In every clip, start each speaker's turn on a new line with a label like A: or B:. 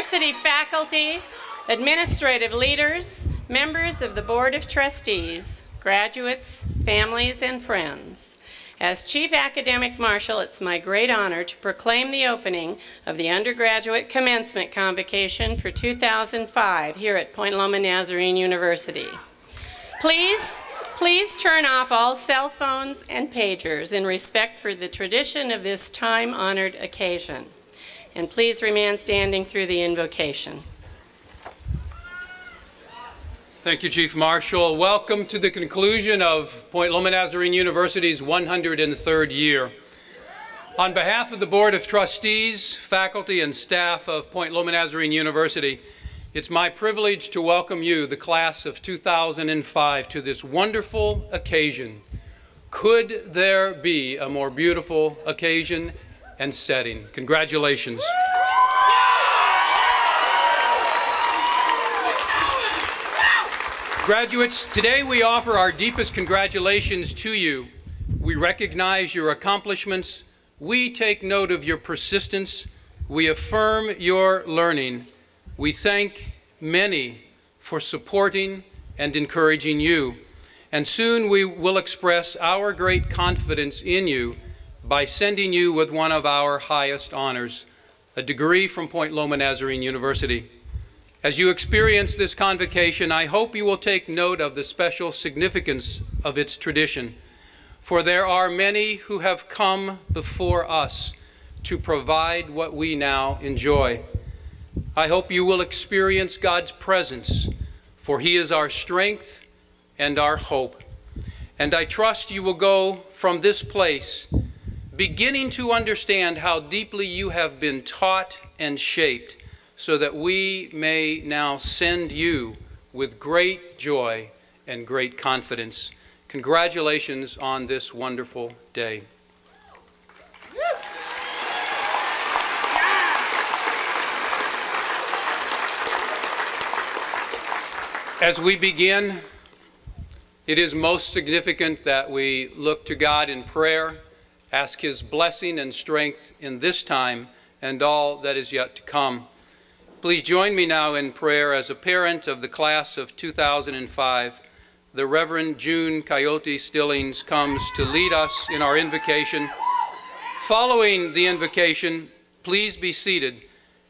A: University faculty, administrative leaders, members of the Board of Trustees, graduates, families, and friends. As Chief Academic Marshal, it's my great honor to proclaim the opening of the undergraduate commencement convocation for 2005 here at Point Loma Nazarene University. Please, please turn off all cell phones and pagers in respect for the tradition of this time-honored occasion. And please remain standing through the invocation.
B: Thank you, Chief Marshal. Welcome to the conclusion of Point Loma Nazarene University's 103rd year. On behalf of the Board of Trustees, faculty, and staff of Point Loma Nazarene University, it's my privilege to welcome you, the class of 2005, to this wonderful occasion. Could there be a more beautiful occasion and setting? Congratulations. Graduates, today we offer our deepest congratulations to you. We recognize your accomplishments. We take note of your persistence. We affirm your learning. We thank many for supporting and encouraging you. And soon we will express our great confidence in you by sending you with one of our highest honors, a degree from Point Loma Nazarene University. As you experience this convocation, I hope you will take note of the special significance of its tradition, for there are many who have come before us to provide what we now enjoy. I hope you will experience God's presence, for He is our strength and our hope. And I trust you will go from this place beginning to understand how deeply you have been taught and shaped so that we may now send you with great joy and great confidence. Congratulations on this wonderful day. As we begin, it is most significant that we look to God in prayer, ask His blessing and strength in this time and all that is yet to come. Please join me now in prayer as a parent of the class of 2005. The Reverend June Coyote Stillings comes to lead us in our invocation. Following the invocation, please be seated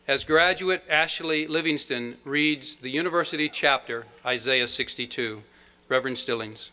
B: as graduate Ashley Livingston reads the university chapter, Isaiah 62. Reverend Stillings.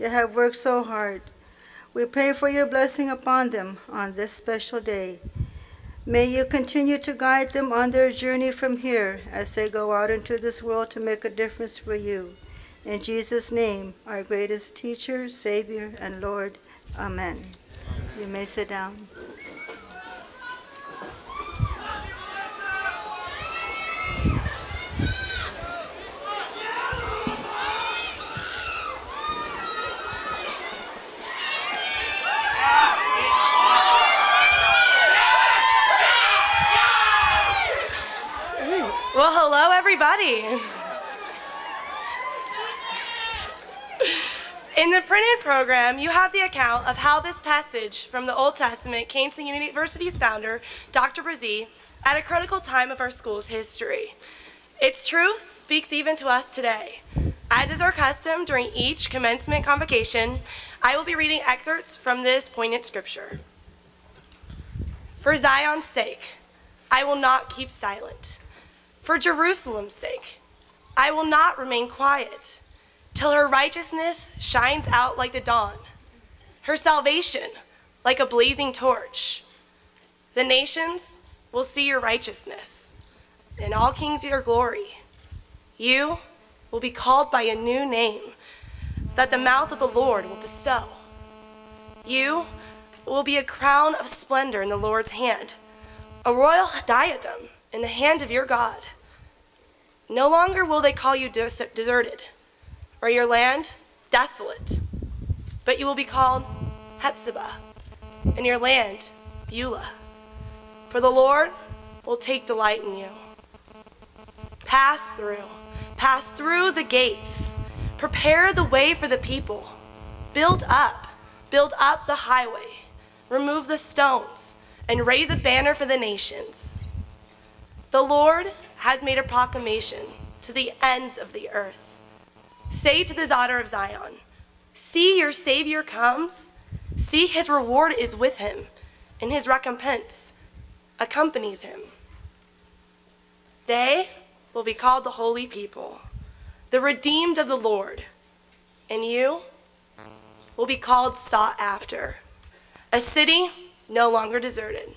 C: They have worked so hard. We pray for your blessing upon them on this special day. May you continue to guide them on their journey from here as they go out into this world to make a difference for you. In Jesus' name, our greatest teacher, Savior, and Lord. Amen. You may sit down.
D: Well, hello, everybody. In the printed program, you have the account of how this passage from the Old Testament came to the university's founder, Dr. Bresee, at a critical time of our school's history. Its truth speaks even to us today. As is our custom during each commencement convocation, I will be reading excerpts from this poignant scripture. For Zion's sake, I will not keep silent. For Jerusalem's sake, I will not remain quiet till her righteousness shines out like the dawn, her salvation like a blazing torch. The nations will see your righteousness, and all kings your glory. You will be called by a new name that the mouth of the Lord will bestow. You will be a crown of splendor in the Lord's hand, a royal diadem in the hand of your God. No longer will they call you des deserted or your land desolate, but you will be called Hephzibah and your land Beulah. For the Lord will take delight in you. Pass through, pass through the gates. Prepare the way for the people. Build up, build up the highway. Remove the stones and raise a banner for the nations. The Lord has made a proclamation to the ends of the earth. Say to the daughter of Zion, See your Savior comes. See his reward is with him, and his recompense accompanies him. They will be called the holy people, the redeemed of the Lord, and you will be called sought after, a city no longer deserted.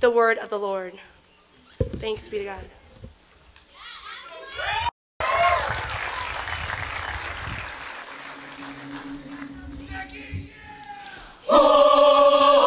D: The word of the Lord. Thanks be to God.
E: Oh!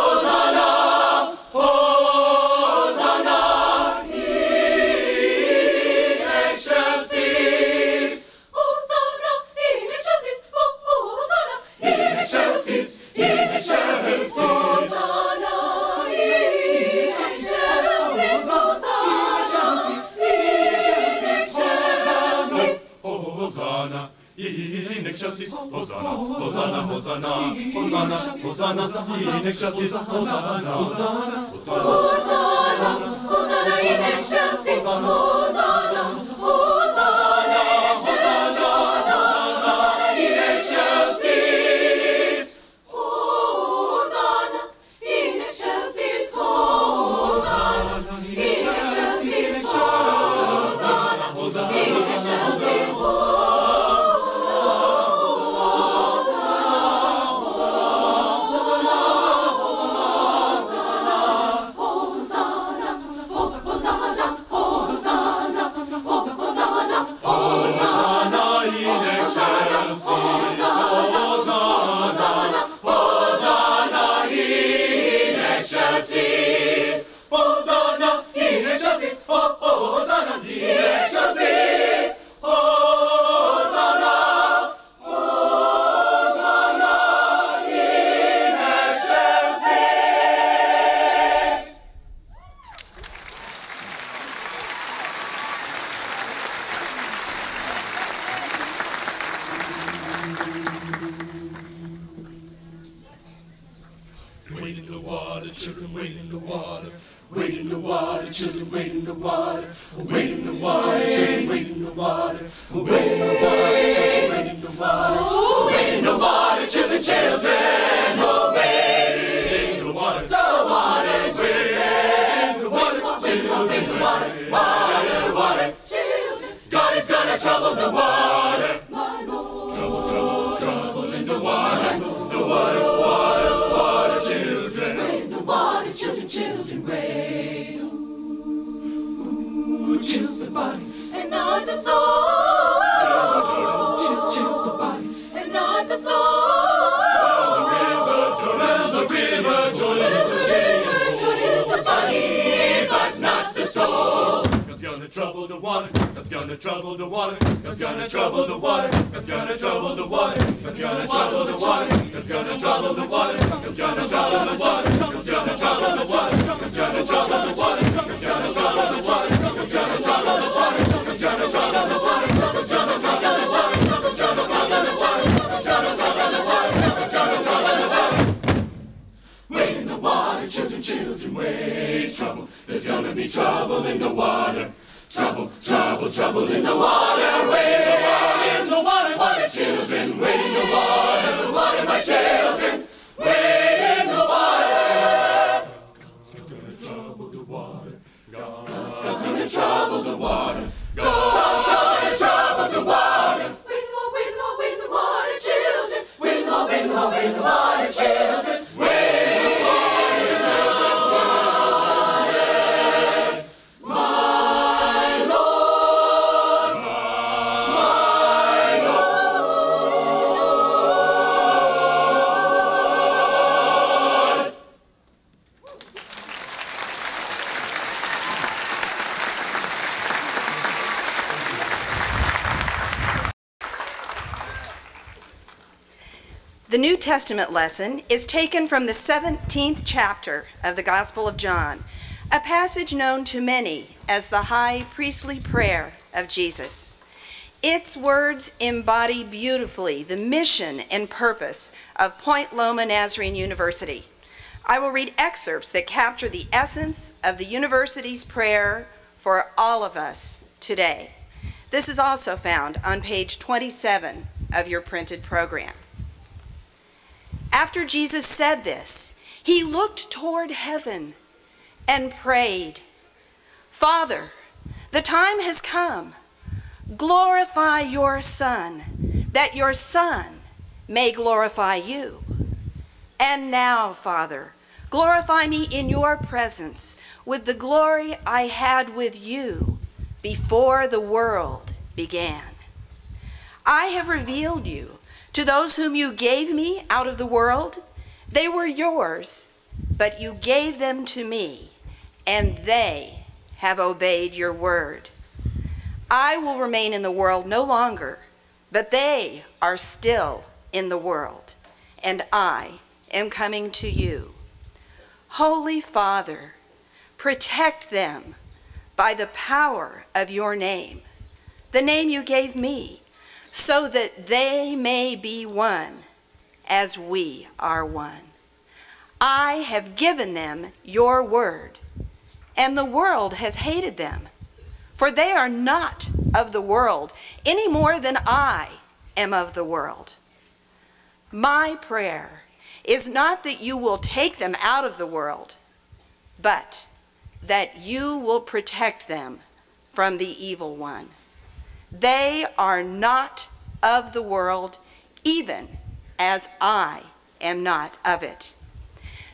E: Yine şasis Hosana Hosana Hosana Hosana Hosana Yine şasis Hosana Hosana Hosana Hosana Hosana Yine
F: şasis Hosana Testament lesson is taken from the 17th chapter of the Gospel of John, a passage known to many as the high priestly prayer of Jesus. Its words embody beautifully the mission and purpose of Point Loma Nazarene University. I will read excerpts that capture the essence of the university's prayer for all of us today. This is also found on page 27 of your printed program. Jesus said this, he looked toward heaven and prayed, Father, the time has come. Glorify your Son, that your Son may glorify you. And now, Father, glorify me in your presence with the glory I had with you before the world began. I have revealed you to those whom you gave me out of the world. They were yours, but you gave them to me, and they have obeyed your word. I will remain in the world no longer, but they are still in the world, and I am coming to you. Holy Father, protect them by the power of your name, the name you gave me, so that they may be one as we are one. I have given them your word, and the world has hated them for they are not of the world any more than I am of the world. My prayer is not that you will take them out of the world, but that you will protect them from the evil one. They are not of the world, even as I am not of it.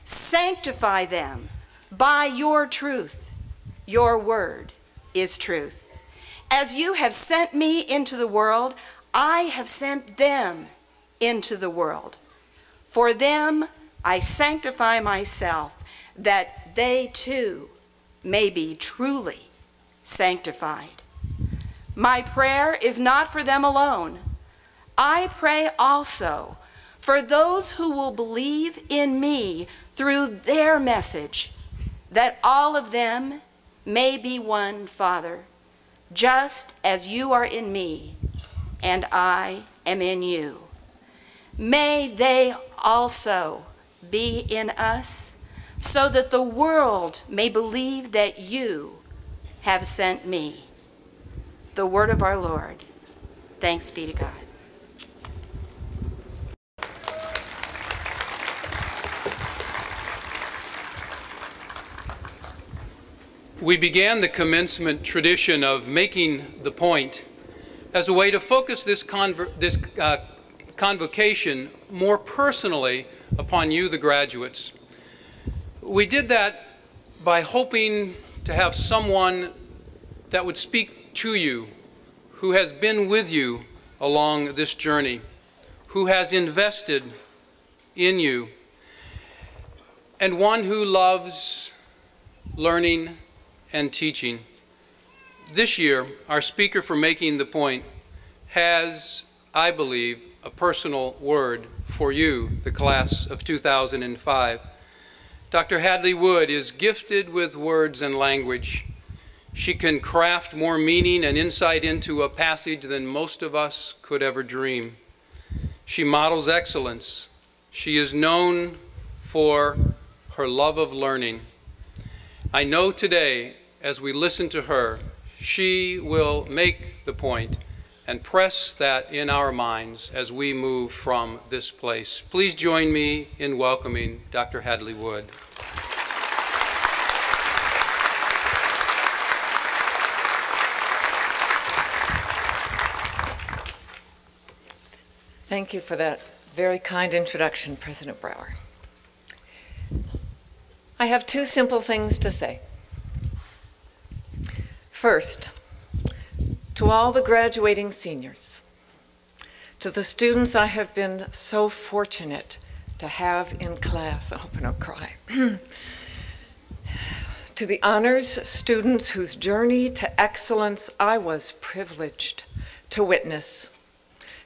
F: Sanctify them by your truth. Your word is truth. As you have sent me into the world, I have sent them into the world. For them I sanctify myself, that they too may be truly sanctified. My prayer is not for them alone. I pray also for those who will believe in me through their message, that all of them may be one, Father, just as you are in me and I am in you. May they also be in us, so that the world may believe that you have sent me. The word of our Lord. Thanks be to God.
B: We began the commencement tradition of making the point as a way to focus this, this uh, convocation more personally upon you, the graduates. We did that by hoping to have someone that would speak to you, who has been with you along this journey, who has invested in you, and one who loves learning and teaching. This year, our speaker for Making the Point has, I believe, a personal word for you, the class of 2005. Dr. Hadley Wood is gifted with words and language. She can craft more meaning and insight into a passage than most of us could ever dream. She models excellence. She is known for her love of learning. I know today as we listen to her, she will make the point and press that in our minds as we move from this place. Please join me in welcoming Dr. Hadley Wood.
G: Thank you for that very kind introduction, President Brower. I have two simple things to say. First, to all the graduating seniors, to the students I have been so fortunate to have in class, I hope I don't cry. to the honors students whose journey to excellence I was privileged to witness,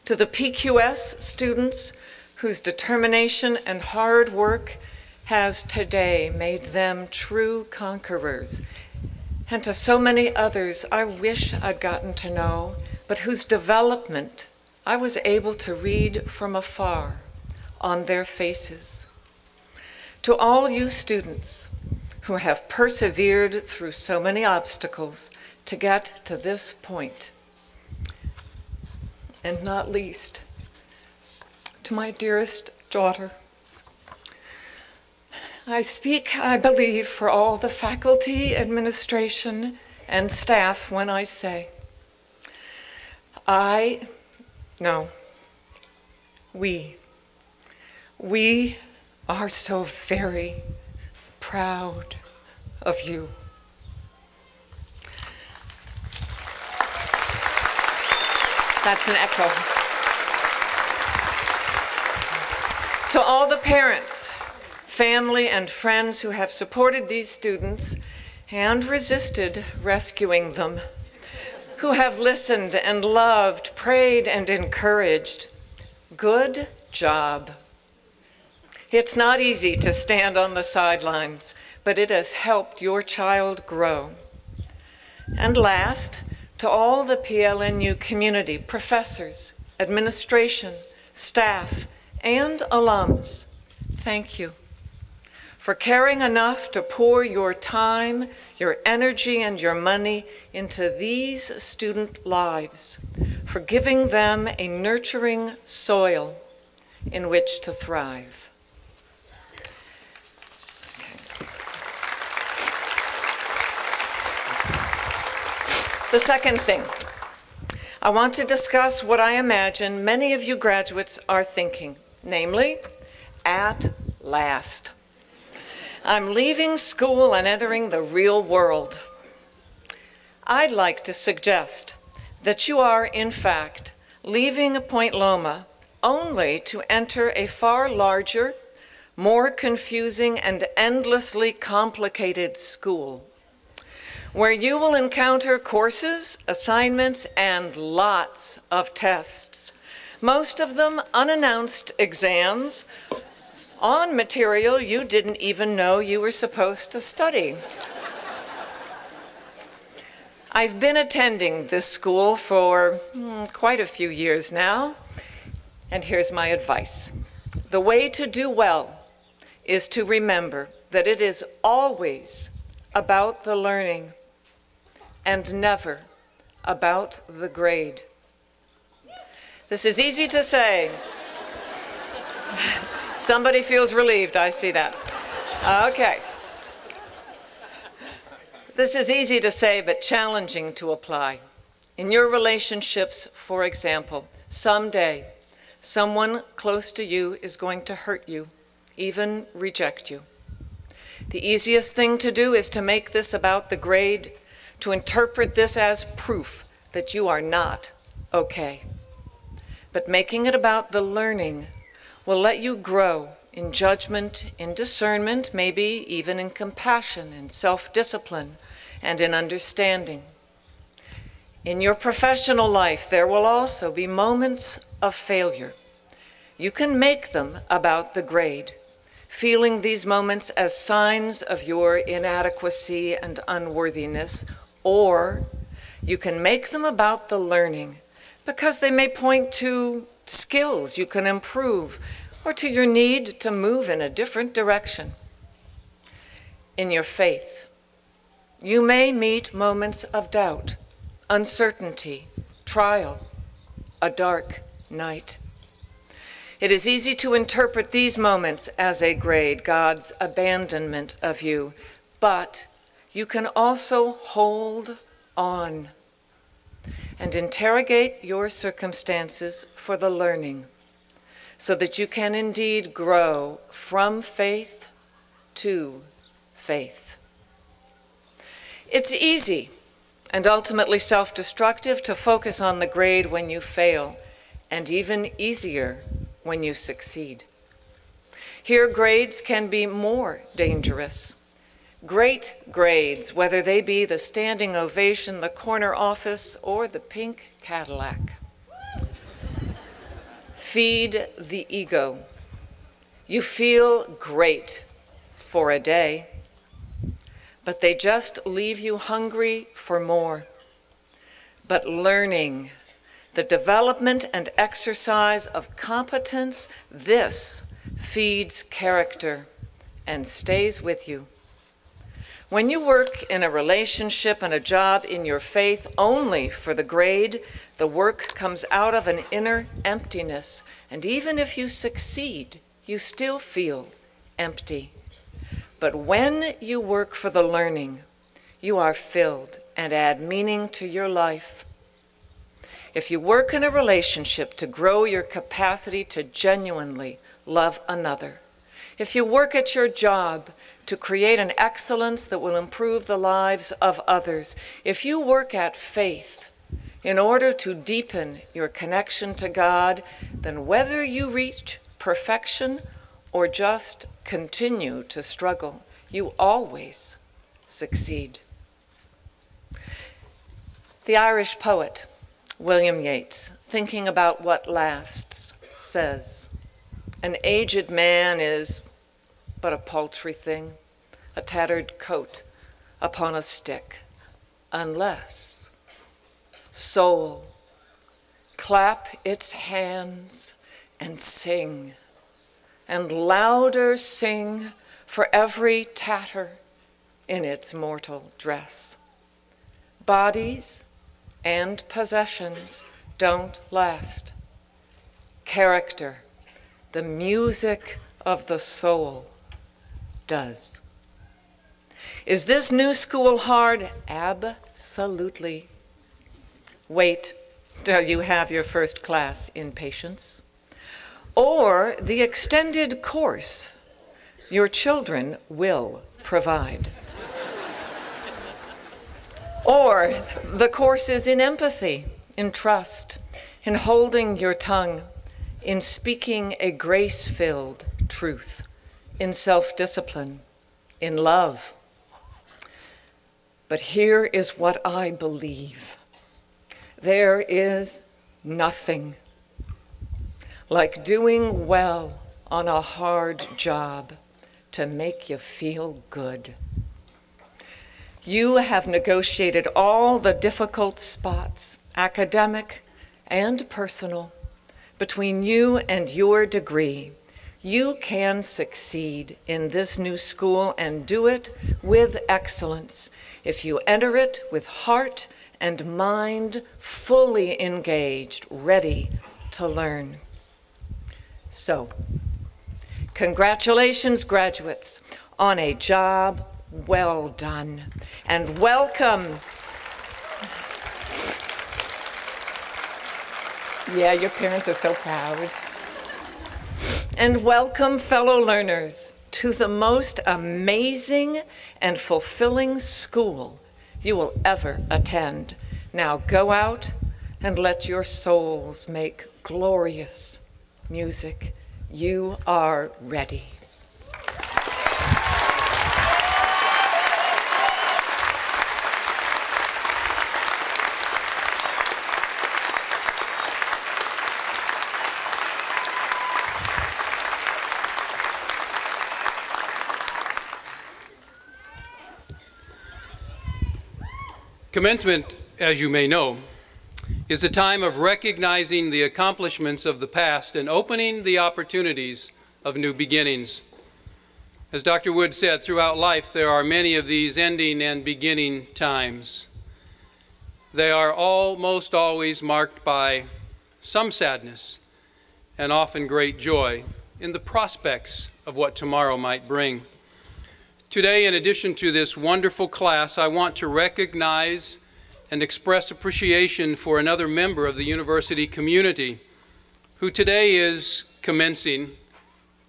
G: to the PQS students whose determination and hard work has today made them true conquerors, and to so many others I wish I'd gotten to know, but whose development I was able to read from afar on their faces. To all you students who have persevered through so many obstacles to get to this point, and not least, to my dearest daughter. I speak, I believe, for all the faculty, administration, and staff when I say, I, no, we, we are so very proud of you. That's an echo. To all the parents, family, and friends who have supported these students and resisted rescuing them, who have listened and loved, prayed, and encouraged, good job. It's not easy to stand on the sidelines, but it has helped your child grow. And last, to all the PLNU community, professors, administration, staff, and alums, thank you for caring enough to pour your time, your energy, and your money into these student lives, for giving them a nurturing soil in which to thrive. The second thing, I want to discuss what I imagine many of you graduates are thinking, namely, at last. I'm leaving school and entering the real world. I'd like to suggest that you are, in fact, leaving a Point Loma only to enter a far larger, more confusing, and endlessly complicated school where you will encounter courses, assignments, and lots of tests, most of them unannounced exams on material you didn't even know you were supposed to study. I've been attending this school for hmm, quite a few years now, and here's my advice. The way to do well is to remember that it is always about the learning and never about the grade. This is easy to say. Somebody feels relieved, I see that. Okay. This is easy to say, but challenging to apply. In your relationships, for example, someday someone close to you is going to hurt you, even reject you. The easiest thing to do is to make this about the grade to interpret this as proof that you are not okay. But making it about the learning will let you grow in judgment, in discernment, maybe even in compassion, in self discipline, and in understanding. In your professional life, there will also be moments of failure. You can make them about the grade, feeling these moments as signs of your inadequacy and unworthiness, or you can make them about the learning because they may point to skills you can improve or to your need to move in a different direction. In your faith, you may meet moments of doubt, uncertainty, trial, a dark night. It is easy to interpret these moments as a grade, God's abandonment of you, but you can also hold on and interrogate your circumstances for the learning so that you can indeed grow from faith to faith. It's easy and ultimately self destructive to focus on the grade when you fail, and even easier when you succeed. Here, grades can be more dangerous. Great grades, whether they be the standing ovation, the corner office, or the pink Cadillac. feed the ego. You feel great for a day, but they just leave you hungry for more. But learning, the development and exercise of competence, this feeds character and stays with you. When you work in a relationship and a job in your faith only for the grade, the work comes out of an inner emptiness. And even if you succeed, you still feel empty. But when you work for the learning, you are filled and add meaning to your life. If you work in a relationship to grow your capacity to genuinely love another, if you work at your job to create an excellence that will improve the lives of others, if you work at faith in order to deepen your connection to God, then whether you reach perfection or just continue to struggle, you always succeed. The Irish poet William Yeats, thinking about what lasts, says, An aged man is but a paltry thing, a tattered coat upon a stick, unless, soul, clap its hands and sing, and louder sing for every tatter in its mortal dress. Bodies and possessions don't last. Character, the music of the soul, does. Is this new school hard? Absolutely. Wait till you have your first class in patience. Or the extended course your children will provide. or the courses in empathy, in trust, in holding your tongue, in speaking a grace filled truth in self discipline, in love. But here is what I believe there is nothing like doing well on a hard job to make you feel good. You have negotiated all the difficult spots, academic and personal, between you and your degree you can succeed in this new school and do it with excellence if you enter it with heart and mind fully engaged, ready to learn. So, congratulations, graduates, on a job well done, and welcome. Yeah, your parents are so proud and welcome, fellow learners, to the most amazing and fulfilling school you will ever attend. Now go out and let your souls make glorious music. You are ready.
B: Commencement, as you may know, is a time of recognizing the accomplishments of the past and opening the opportunities of new beginnings. As Dr. Wood said, throughout life there are many of these ending and beginning times. They are almost always marked by some sadness and often great joy in the prospects of what tomorrow might bring. Today, in addition to this wonderful class, I want to recognize and express appreciation for another member of the university community who today is commencing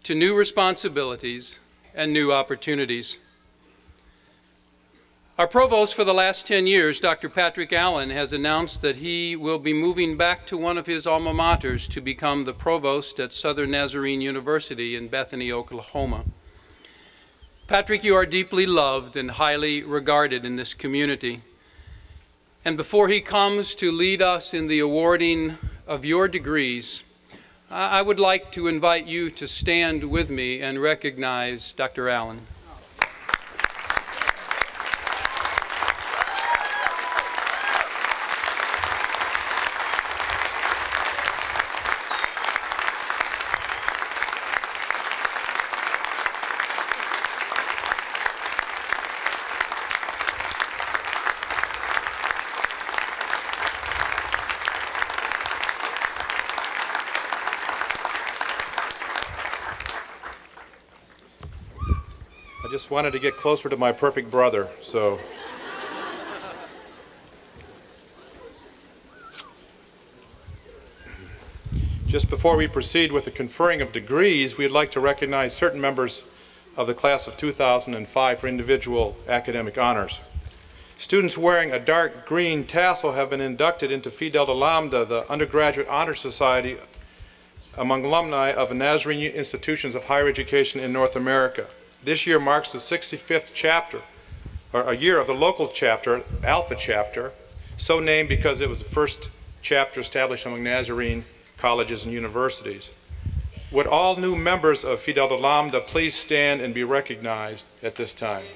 B: to new responsibilities and new opportunities. Our provost for the last 10 years, Dr. Patrick Allen, has announced that he will be moving back to one of his alma maters to become the provost at Southern Nazarene University in Bethany, Oklahoma. Patrick, you are deeply loved and highly regarded in this community. And before he comes to lead us in the awarding of your degrees, I would like to invite you to stand with me and recognize Dr. Allen.
H: Just wanted to get closer to my perfect brother, so. Just before we proceed with the conferring of degrees, we'd like to recognize certain members of the class of 2005 for individual academic honors. Students wearing a dark green tassel have been inducted into Phi Delta Lambda, the undergraduate honor society among alumni of Nazarene institutions of higher education in North America. This year marks the 65th chapter, or a year of the local chapter, Alpha Chapter, so named because it was the first chapter established among Nazarene colleges and universities. Would all new members of Phi Delta Lambda please stand and be recognized at this time?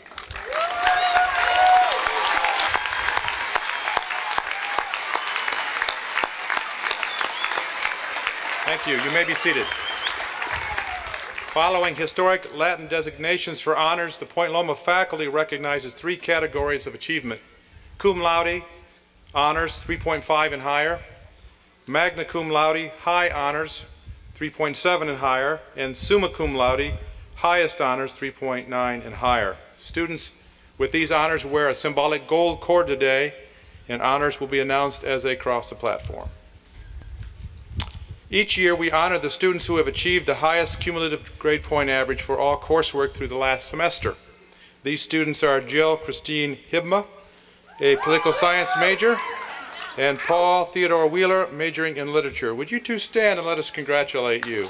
H: Thank you. You may be seated. Following historic Latin designations for honors, the Point Loma faculty recognizes three categories of achievement. Cum laude, honors 3.5 and higher, magna cum laude, high honors 3.7 and higher, and summa cum laude, highest honors 3.9 and higher. Students with these honors wear a symbolic gold cord today, and honors will be announced as they cross the platform. Each year, we honor the students who have achieved the highest cumulative grade point average for all coursework through the last semester. These students are Jill Christine Hibma, a political science major, and Paul Theodore Wheeler, majoring in literature. Would you two stand and let us congratulate you?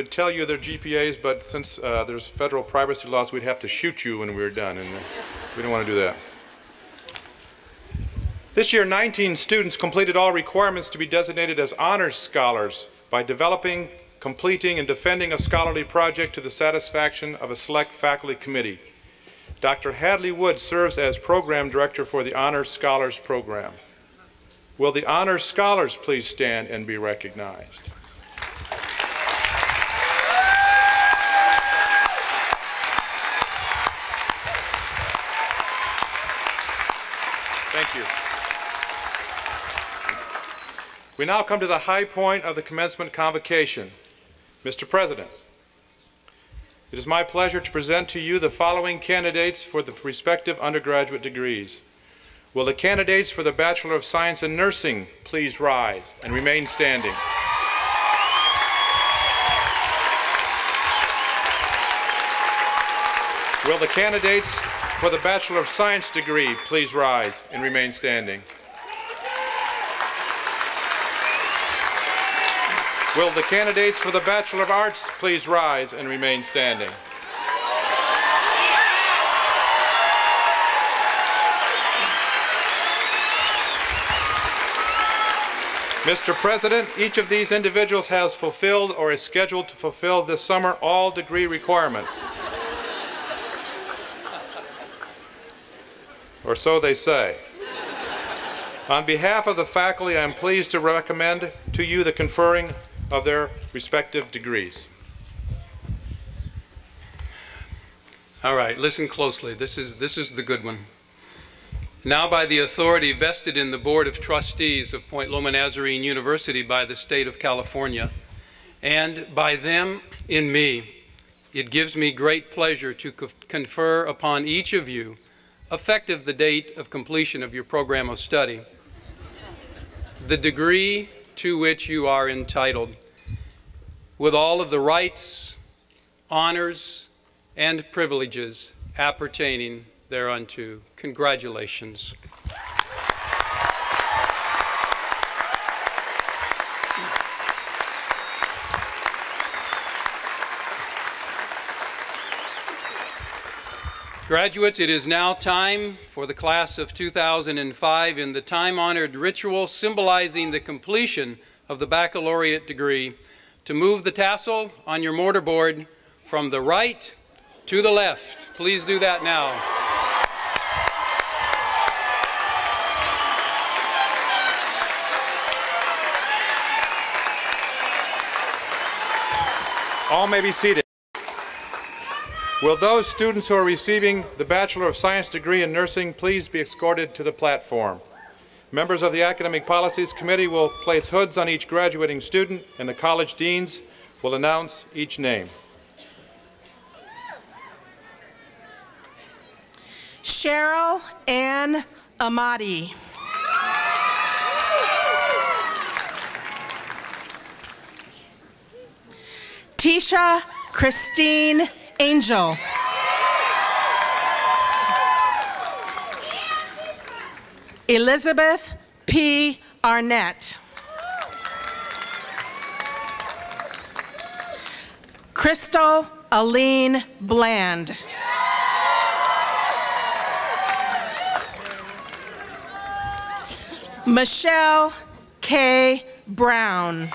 H: Would tell you their GPAs, but since uh, there's federal privacy laws, we'd have to shoot you when we were done, and uh, we don't want to do that. This year, 19 students completed all requirements to be designated as honors scholars by developing, completing, and defending a scholarly project to the satisfaction of a select faculty committee. Dr. Hadley Wood serves as program director for the Honors Scholars Program. Will the Honors Scholars please stand and be recognized? Thank you. We now come to the high point of the commencement convocation. Mr. President, it is my pleasure to present to you the following candidates for the respective undergraduate degrees. Will the candidates for the Bachelor of Science in Nursing please rise and remain standing? Will the candidates for the Bachelor of Science degree please rise and remain standing? Will the candidates for the Bachelor of Arts please rise and remain standing? Mr. President, each of these individuals has fulfilled or is scheduled to fulfill this summer all degree requirements. Or so they say. On behalf of the faculty, I am pleased to recommend to you the conferring of their respective degrees.
B: All right, listen closely. This is, this is the good one. Now, by the authority vested in the Board of Trustees of Point Loma Nazarene University by the state of California, and by them in me, it gives me great pleasure to co- confer upon each of you, effective the date of completion of your program of study, the degree to which you are entitled, with all of the rights, honors, and privileges appertaining thereunto. Congratulations. Graduates, it is now time for the class of 2005 in the time-honored ritual symbolizing the completion of the baccalaureate degree to move the tassel on your mortarboard from the right to the left. Please do that now.
H: All may be seated. Will those students who are receiving the Bachelor of Science degree in nursing please be escorted to the platform? Members of the Academic Policies Committee will place hoods on each graduating student and the college deans will announce each name.
I: Cheryl Ann Amati. Tisha Christine Angel. Elizabeth P. Arnett. Crystal Aline Bland. Michelle K. Brown.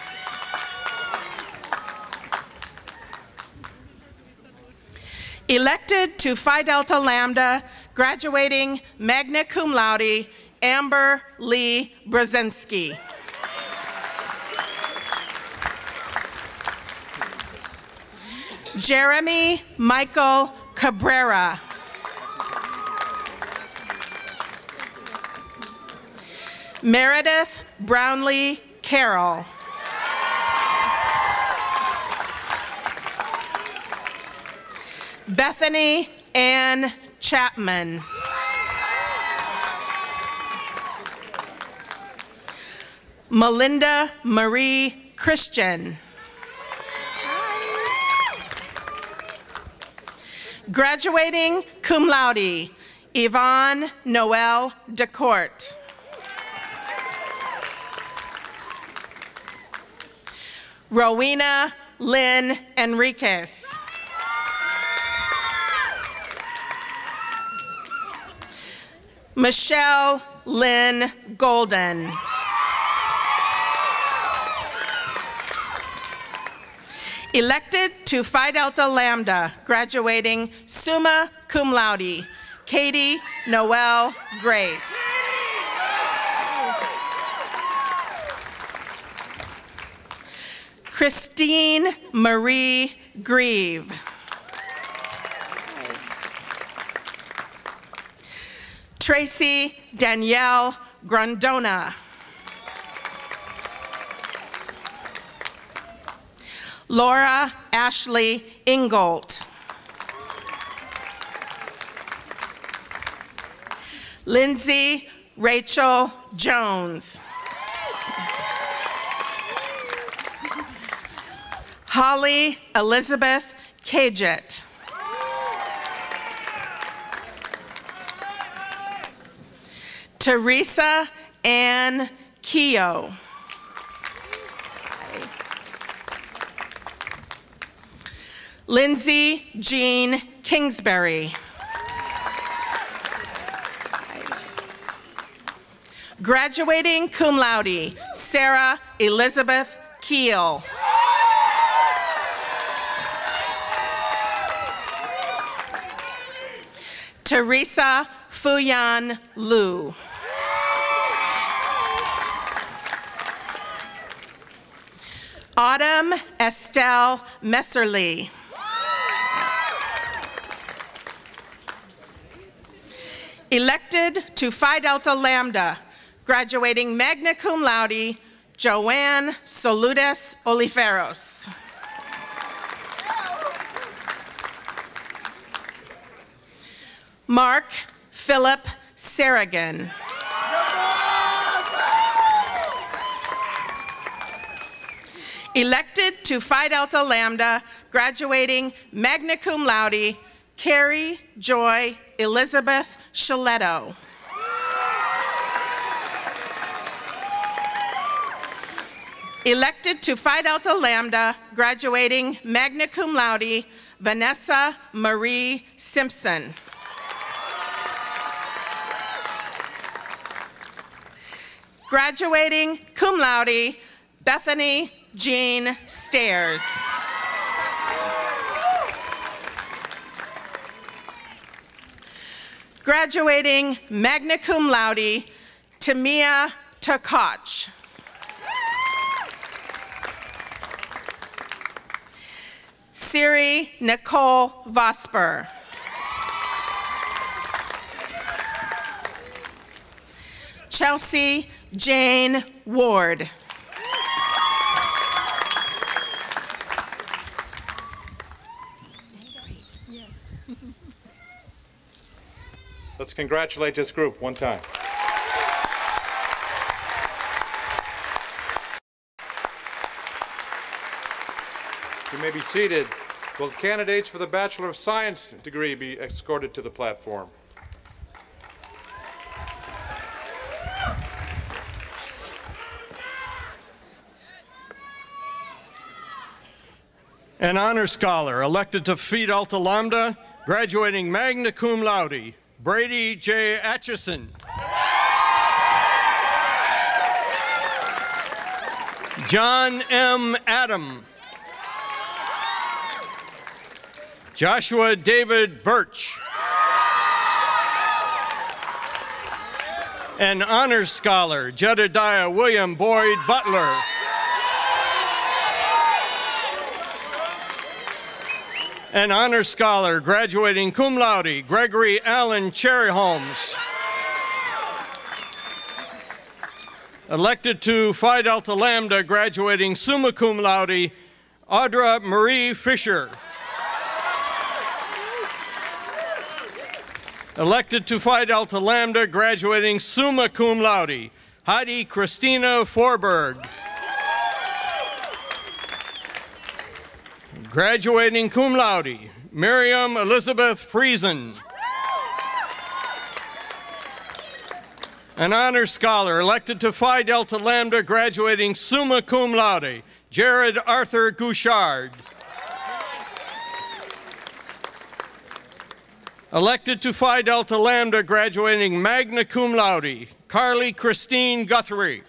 I: Elected to Phi Delta Lambda, graduating magna cum laude, Amber Lee Brzezinski. Jeremy Michael Cabrera. Meredith Brownlee Carroll. Bethany Ann Chapman. Melinda Marie Christian. Graduating cum laude, Yvonne Noel DeCourt. Rowena Lynn Enriquez. Michelle Lynn Golden. Elected to Phi Delta Lambda, graduating summa cum laude, Katie Noel Grace. Christine Marie Grieve. Tracy Danielle Grandona. Laura Ashley Ingold. Lindsay Rachel Jones. Holly Elizabeth Cajet. Teresa Ann Keogh. Lindsay Jean Kingsbury. Graduating cum laude, Sarah Elizabeth Keel. Teresa Fuyan Liu. Autumn Estelle Messerly. Elected to Phi Delta Lambda, graduating magna cum laude, Joanne Soludes Oliferos. Mark Philip Sarragan. Elected to Phi Delta Lambda, graduating magna cum laude, Carrie Joy Elizabeth Shaletto. Elected to Phi Delta Lambda, graduating magna cum laude, Vanessa Marie Simpson. graduating cum laude, Bethany Jean Stairs. Graduating magna cum laude, Tamia Takach. Siri Nicole Vosper. Chelsea Jane Ward.
H: Let's congratulate this group one time. You may be seated. Will candidates for the Bachelor of Science degree be escorted to the platform?
J: An honor scholar elected to Phi Delta Lambda, graduating magna cum laude, Brady J. Atchison. John M. Adam. Joshua David Birch. An honors scholar, Jedediah William Boyd Butler. An honor scholar, graduating cum laude, Gregory Allen Cherry Holmes. Elected to Phi Delta Lambda, graduating summa cum laude, Audra Marie Fisher. Elected to Phi Delta Lambda, graduating summa cum laude, Heidi Christina Forberg. Graduating cum laude, Miriam Elizabeth Friesen. An honor scholar elected to Phi Delta Lambda, graduating summa cum laude, Jared Arthur Gouchard. Elected to Phi Delta Lambda, graduating magna cum laude, Carly Christine Guthrie.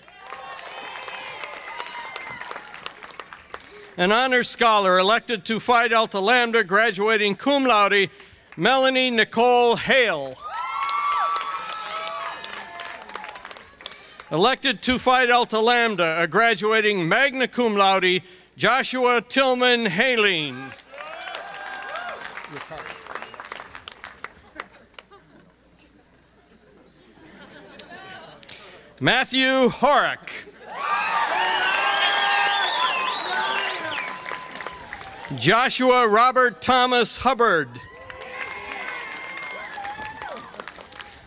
J: An honors scholar elected to Phi Delta Lambda, graduating cum laude, Melanie Nicole Hale. Elected to Phi Delta Lambda, a graduating magna cum laude, Joshua Tillman Haleen. Matthew Horick. Joshua Robert Thomas Hubbard.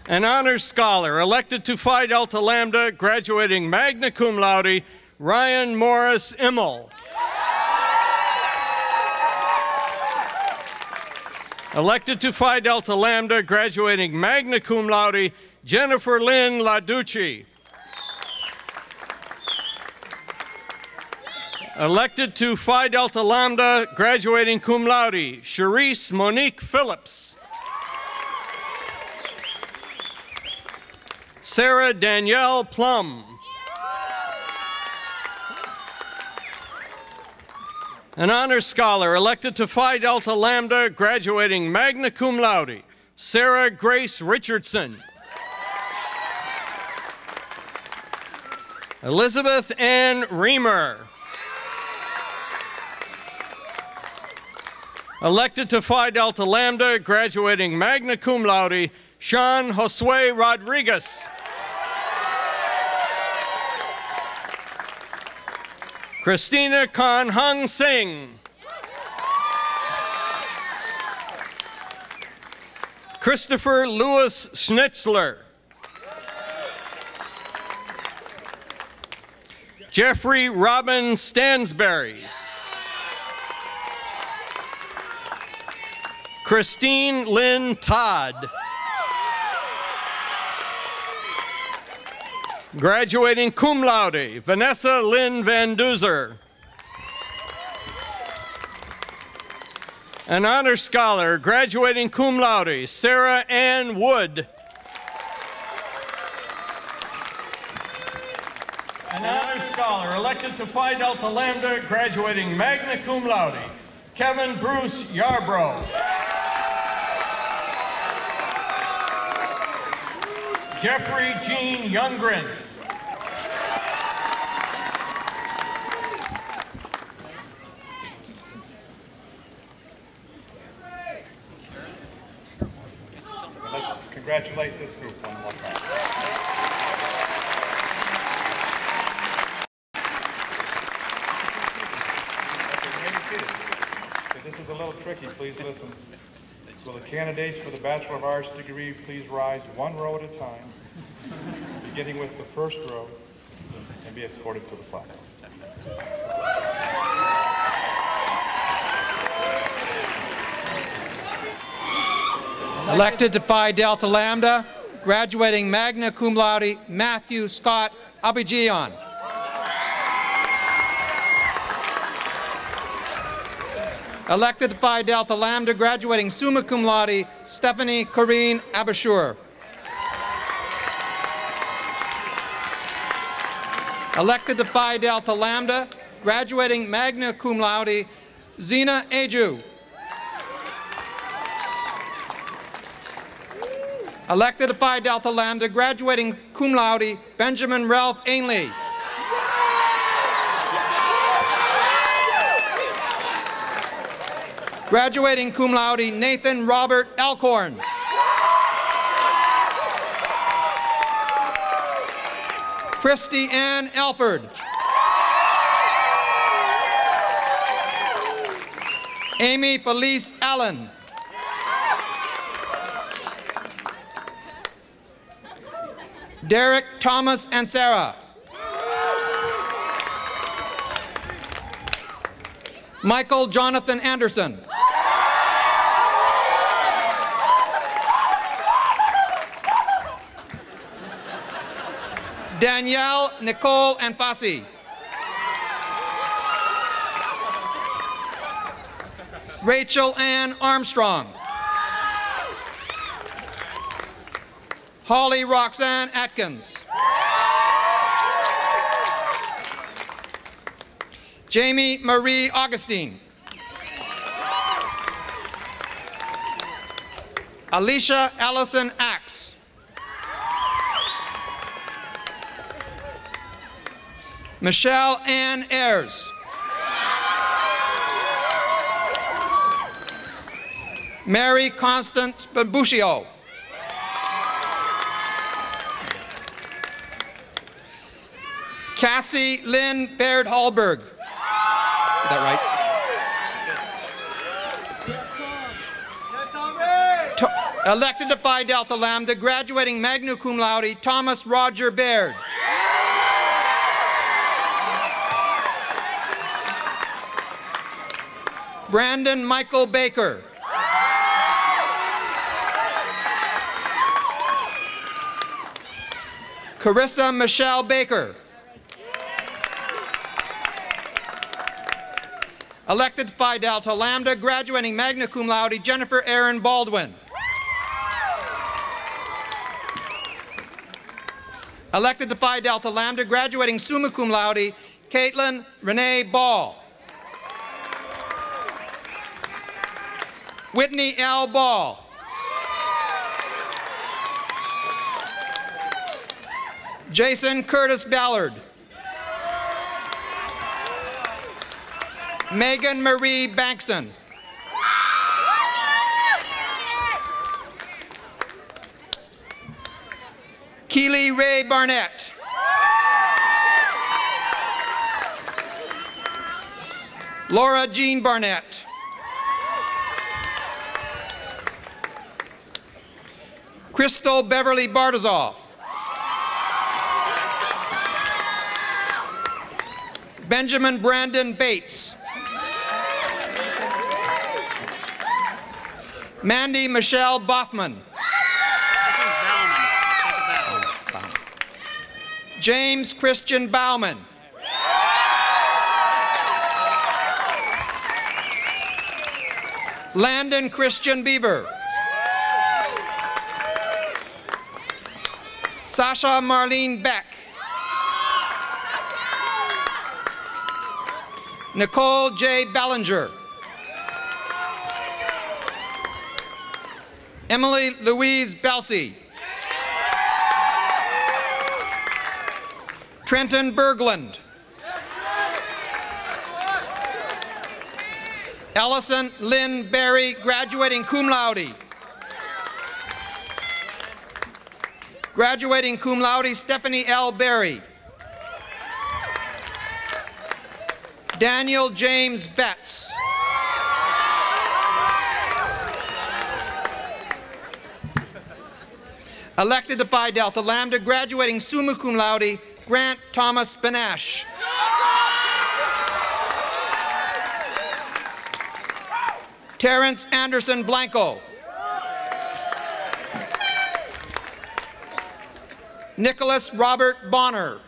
J: An honors scholar elected to Phi Delta Lambda, graduating magna cum laude, Ryan Morris Immel. Elected to Phi Delta Lambda, graduating magna cum laude, Jennifer Lynn LaDucci. Elected to Phi Delta Lambda, graduating cum laude, Charisse Monique Phillips. Sarah Danielle Plum. An honor scholar elected to Phi Delta Lambda, graduating magna cum laude, Sarah Grace Richardson. Elizabeth Ann Reamer. Elected to Phi Delta Lambda, graduating magna cum laude, Sean Josue Rodriguez. Christina Khan Hung Singh. Christopher Lewis Schnitzler. Jeffrey Robin Stansberry. Christine Lynn Todd. Graduating cum laude, Vanessa Lynn Van Duzer. An honor scholar, graduating cum laude, Sarah Ann Wood. An honor scholar elected to Phi Delta Lambda, graduating magna cum laude, Kevin Bruce Yarbrough. Jeffrey Jean Youngren.
H: Congratulate this group one more time. Okay, This is a little tricky, please listen. Will the candidates for the Bachelor of Arts degree please rise one row at a time, beginning with the first row, and be escorted to the platform.
K: Elected to Phi Delta Lambda, graduating magna cum laude, Matthew Scott Abigian. Elected Phi Delta Lambda, graduating summa cum laude, Stephanie Corrine Abashur. Elected to Phi Delta Lambda, graduating magna cum laude, Zena Aju. Elected to Phi Delta Lambda, graduating cum laude, Benjamin Ralph Ainley. Graduating cum laude, Nathan Robert Alcorn. Christy Ann Alford. Amy Felice Allen. Derek, Thomas, and Sarah. Michael Jonathan Anderson. Danielle, Nicole, and Fassi. Rachel Ann Armstrong. Holly Roxanne Atkins. Jamie Marie Augustine. Alicia Allison Axe. Michelle Ann Ayers. Mary Constance Babushio. Cassie Lynn Baird Hallberg. Is that right? To- elected to Phi Delta Lambda, graduating magna cum laude, Thomas Roger Baird. Brandon Michael Baker. Carissa Michelle Baker. Elected Phi Delta Lambda, graduating magna cum laude, Jennifer Aaron Baldwin. Elected to Phi Delta Lambda, graduating summa cum laude, Caitlin Renee Ball. Whitney L. Ball. Jason Curtis Ballard. Megan Marie Bankson. Keely Ray Barnett. Laura Jean Barnett. Crystal Beverly Bartizal. Benjamin Brandon Bates. Mandy Michelle Boffman. James Christian Bauman. Landon Christian Beaver. Sasha Marlene Beck. Nicole J. Bellinger. Emily Louise Belsey. Trenton Berglund. Ellison Lynn Berry, graduating cum laude. Graduating cum laude, Stephanie L. Berry. Daniel James Betts. Elected to Phi Delta Lambda, graduating summa cum laude, Grant Thomas Benash. Terrence Anderson Blanco. Nicholas Robert Bonner.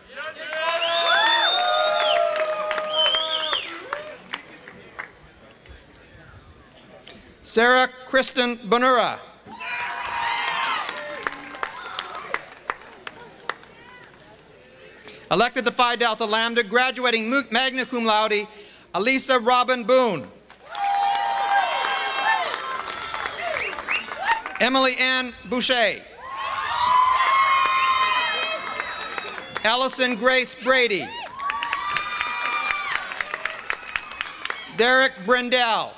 K: Sarah Kristen Bonura. Elected to Phi Delta Lambda, graduating magna cum laude, Elisa Robin Boone. Emily Ann Boucher. Allison Grace Brady. Derek Brendel.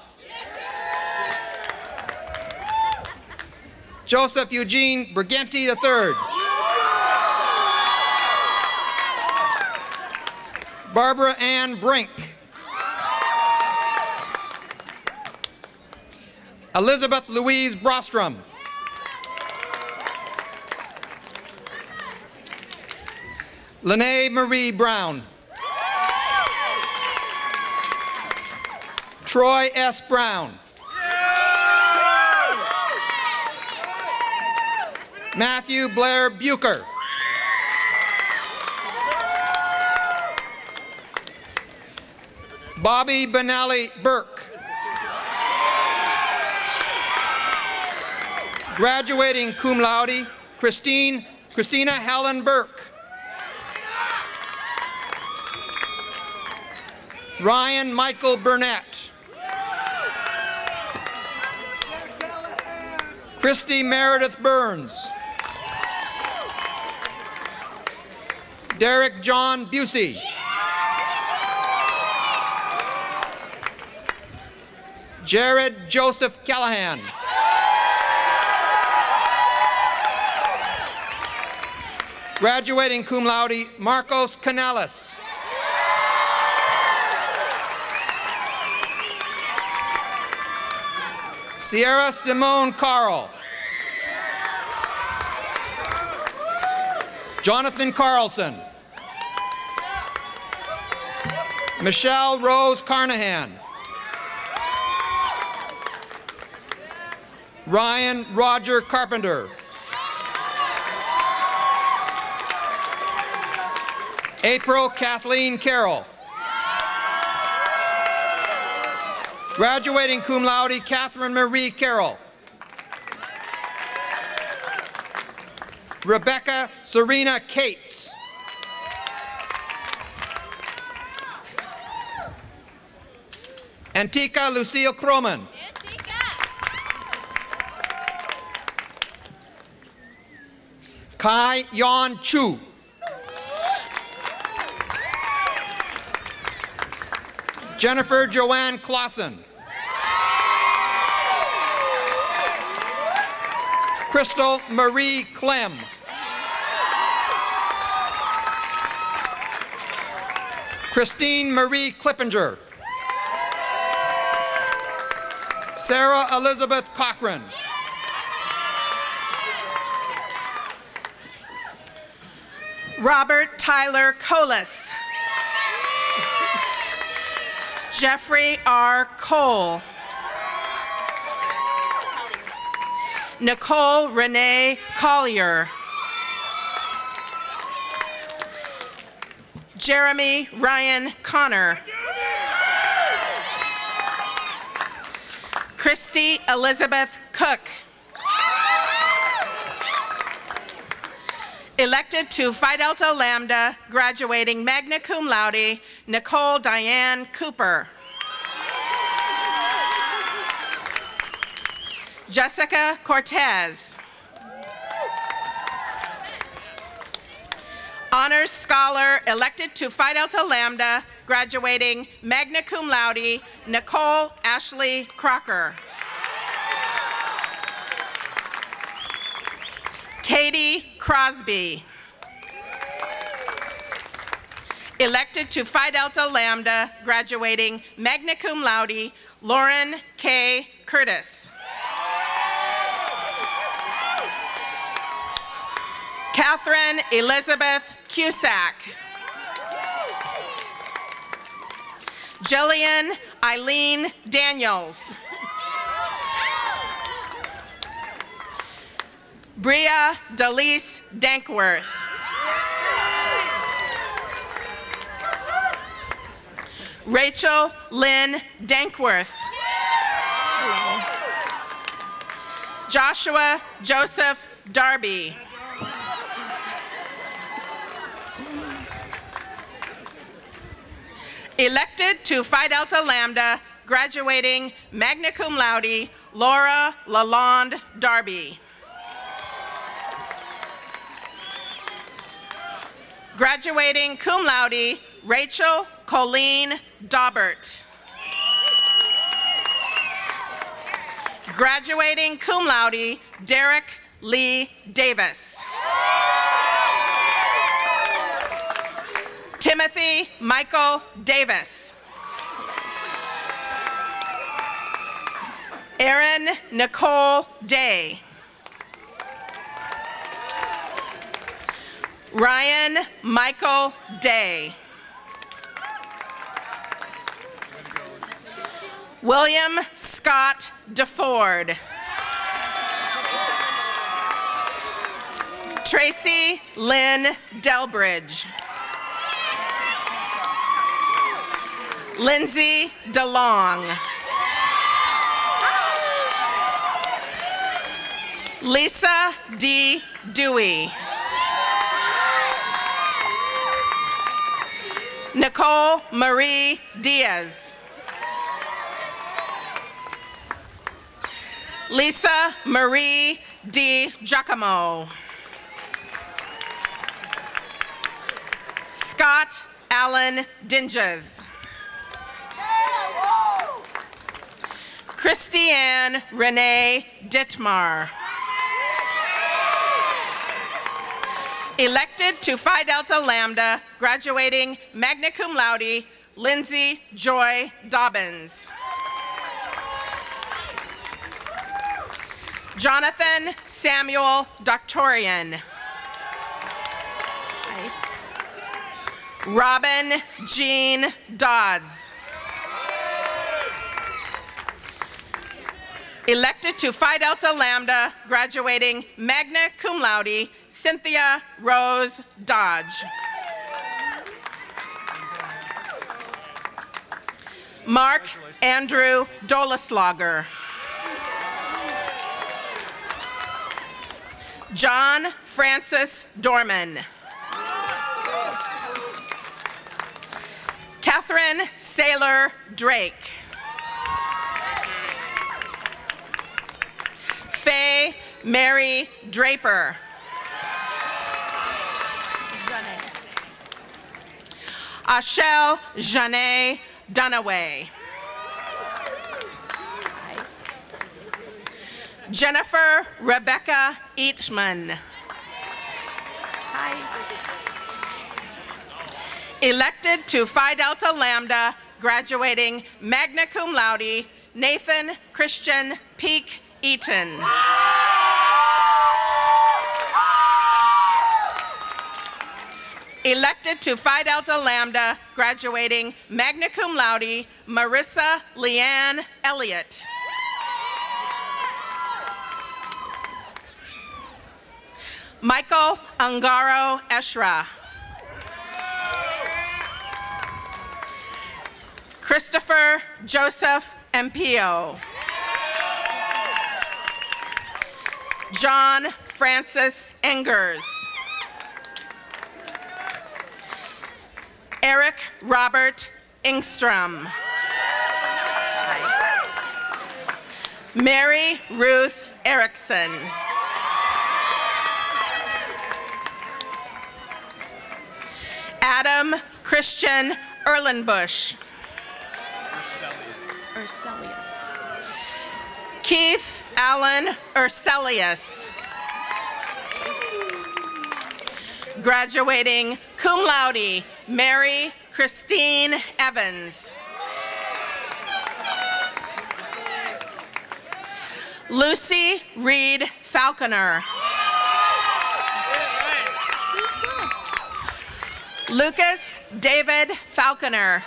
K: Joseph Eugene Briganti III. Barbara Ann Brink. Elizabeth Louise Brostrom. Lene Marie Brown. Troy S. Brown. Matthew Blair Bucher. Bobby Benally Burke. Graduating cum laude, Christine, Christina Helen Burke. Ryan Michael Burnett. Christy Meredith Burns. Derek John Busey. Jared Joseph Callahan. Graduating cum laude, Marcos Canales. Sierra Simone Carl. Jonathan Carlson. Michelle Rose Carnahan. Ryan Roger Carpenter. April Kathleen Carroll. Graduating cum laude, Catherine Marie Carroll. Rebecca Serena Cates. Antika Lucille Croman. Kai Yon Chu. Jennifer Joanne Clausen. Crystal Marie Clem. Christine Marie Clippinger. Sarah Elizabeth Cochran.
I: Robert Tyler Colas. Jeffrey R. Cole. Nicole Renee Collier. Jeremy Ryan Connor. Christy Elizabeth Cook. Elected to Phi Delta Lambda, graduating magna cum laude, Nicole Diane Cooper. Jessica Cortez. Honors Scholar elected to Phi Delta Lambda, graduating magna cum laude, Nicole Ashley Crocker. Katie Crosby. Elected to Phi Delta Lambda, graduating magna cum laude, Lauren K. Curtis. Catherine Elizabeth Cusack. Jillian Eileen Daniels. Bria Delise Dankworth. Rachel Lynn Dankworth. Joshua Joseph Darby. Elected to Phi Delta Lambda, graduating magna cum laude, Laura Lalonde Darby. Graduating cum laude, Rachel Colleen Daubert. Graduating cum laude, Derek Lee Davis. Timothy Michael Davis. Erin Nicole Day. Ryan Michael Day. William Scott DeFord. Tracy Lynn Delbridge. Lindsay DeLong. Lisa D. Dewey. Nicole Marie Diaz. Lisa Marie Di Giacomo. Scott Allen Dinges. Christiane Renee Dittmar. Elected to Phi Delta Lambda, graduating magna cum laude, Lindsay Joy Dobbins. Jonathan Samuel Doctorian. Robin Jean Dodds. Elected to Phi Delta Lambda, graduating magna cum laude, Cynthia Rose Dodge. Mark Andrew Doleslager. John Francis Dorman. Catherine Saylor Drake. Faye Mary Draper. Ashel Janae Dunaway. Jennifer Rebecca Eatman. Elected to Phi Delta Lambda, graduating magna cum laude, Nathan Christian Peak Eaton. Elected to Phi Delta Lambda, graduating magna cum laude, Marissa Leanne Elliott. Michael Angaro Eshra. Christopher Joseph Empio. John Francis Engers. Eric Robert Ingstrom. Mary Ruth Erickson. Adam Christian Erlenbush. Urselius. Keith Allen Urselius. Graduating cum laude, Mary Christine Evans. Lucy Reed Falconer. Lucas David Falconer.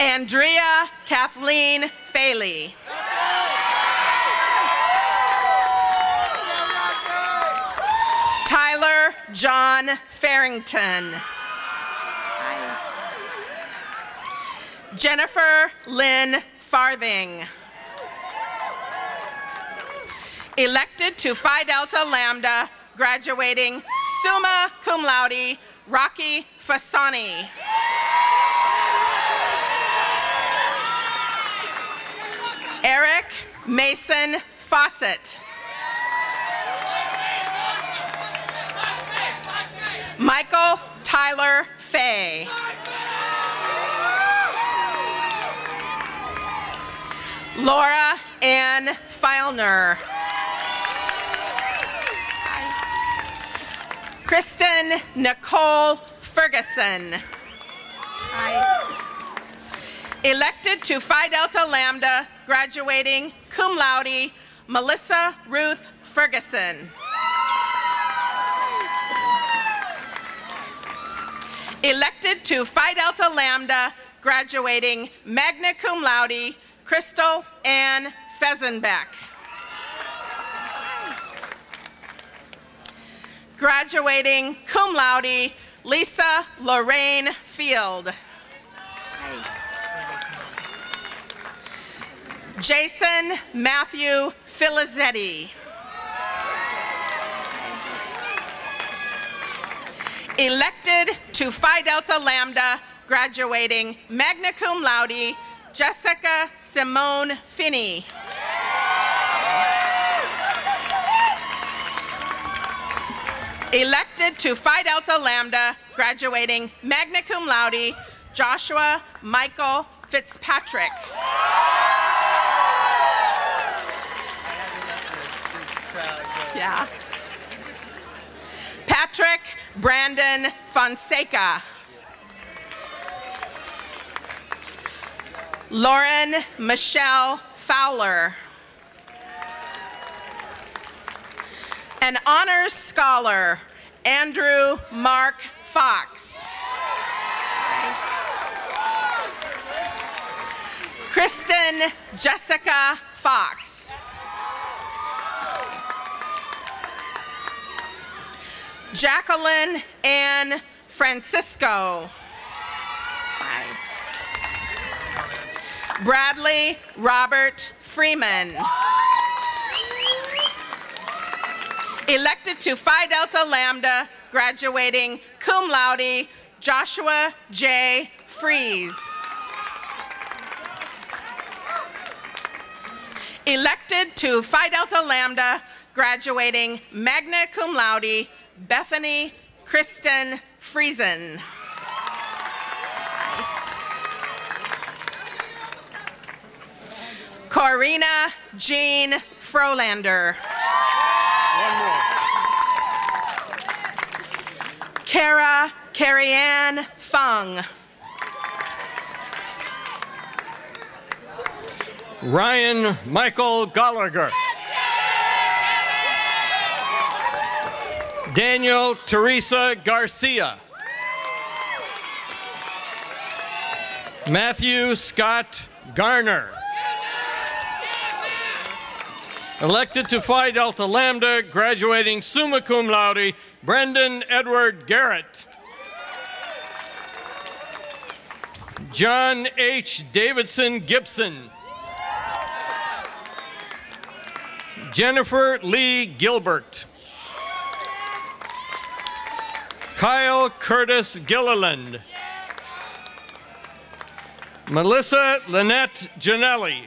I: Andrea Kathleen Faley. Tyler John Farrington. Jennifer Lynn Farthing. Elected to Phi Delta Lambda, graduating summa cum laude, Rocky Fasani. Eric Mason Fawcett. Michael Tyler Fay. Laura Ann Feilner. Kristen Nicole Ferguson. Elected to Phi Delta Lambda, graduating cum laude, Melissa Ruth Ferguson. Elected to Phi Delta Lambda, graduating magna cum laude, Crystal Ann Fesenbeck. Graduating cum laude, Lisa Lorraine Field. Jason Matthew Filizzetti. Elected to Phi Delta Lambda, graduating magna cum laude, Jessica Simone Finney. Elected to Phi Delta Lambda, graduating magna cum laude, Joshua Michael Fitzpatrick. Yeah. Patrick Brandon Fonseca. Lauren Michelle Fowler. An honors scholar, Andrew Mark Fox. Kristen Jessica Fox. Jacqueline Ann Francisco. Bradley Robert Freeman. Elected to Phi Delta Lambda, graduating cum laude, Joshua J. Fries. Elected to Phi Delta Lambda, graduating magna cum laude, Bethany Kristen Friesen. Corina Jean Frolander. Kara Carrie-Ann Fung.
J: Ryan Michael Gallagher. Daniel Teresa Garcia. Matthew Scott Garner. Elected to Phi Delta Lambda, graduating summa cum laude, Brendan Edward Garrett. John H. Davidson Gibson. Jennifer Lee Gilbert. Kyle Curtis Gilliland. Melissa Lynette Janelli.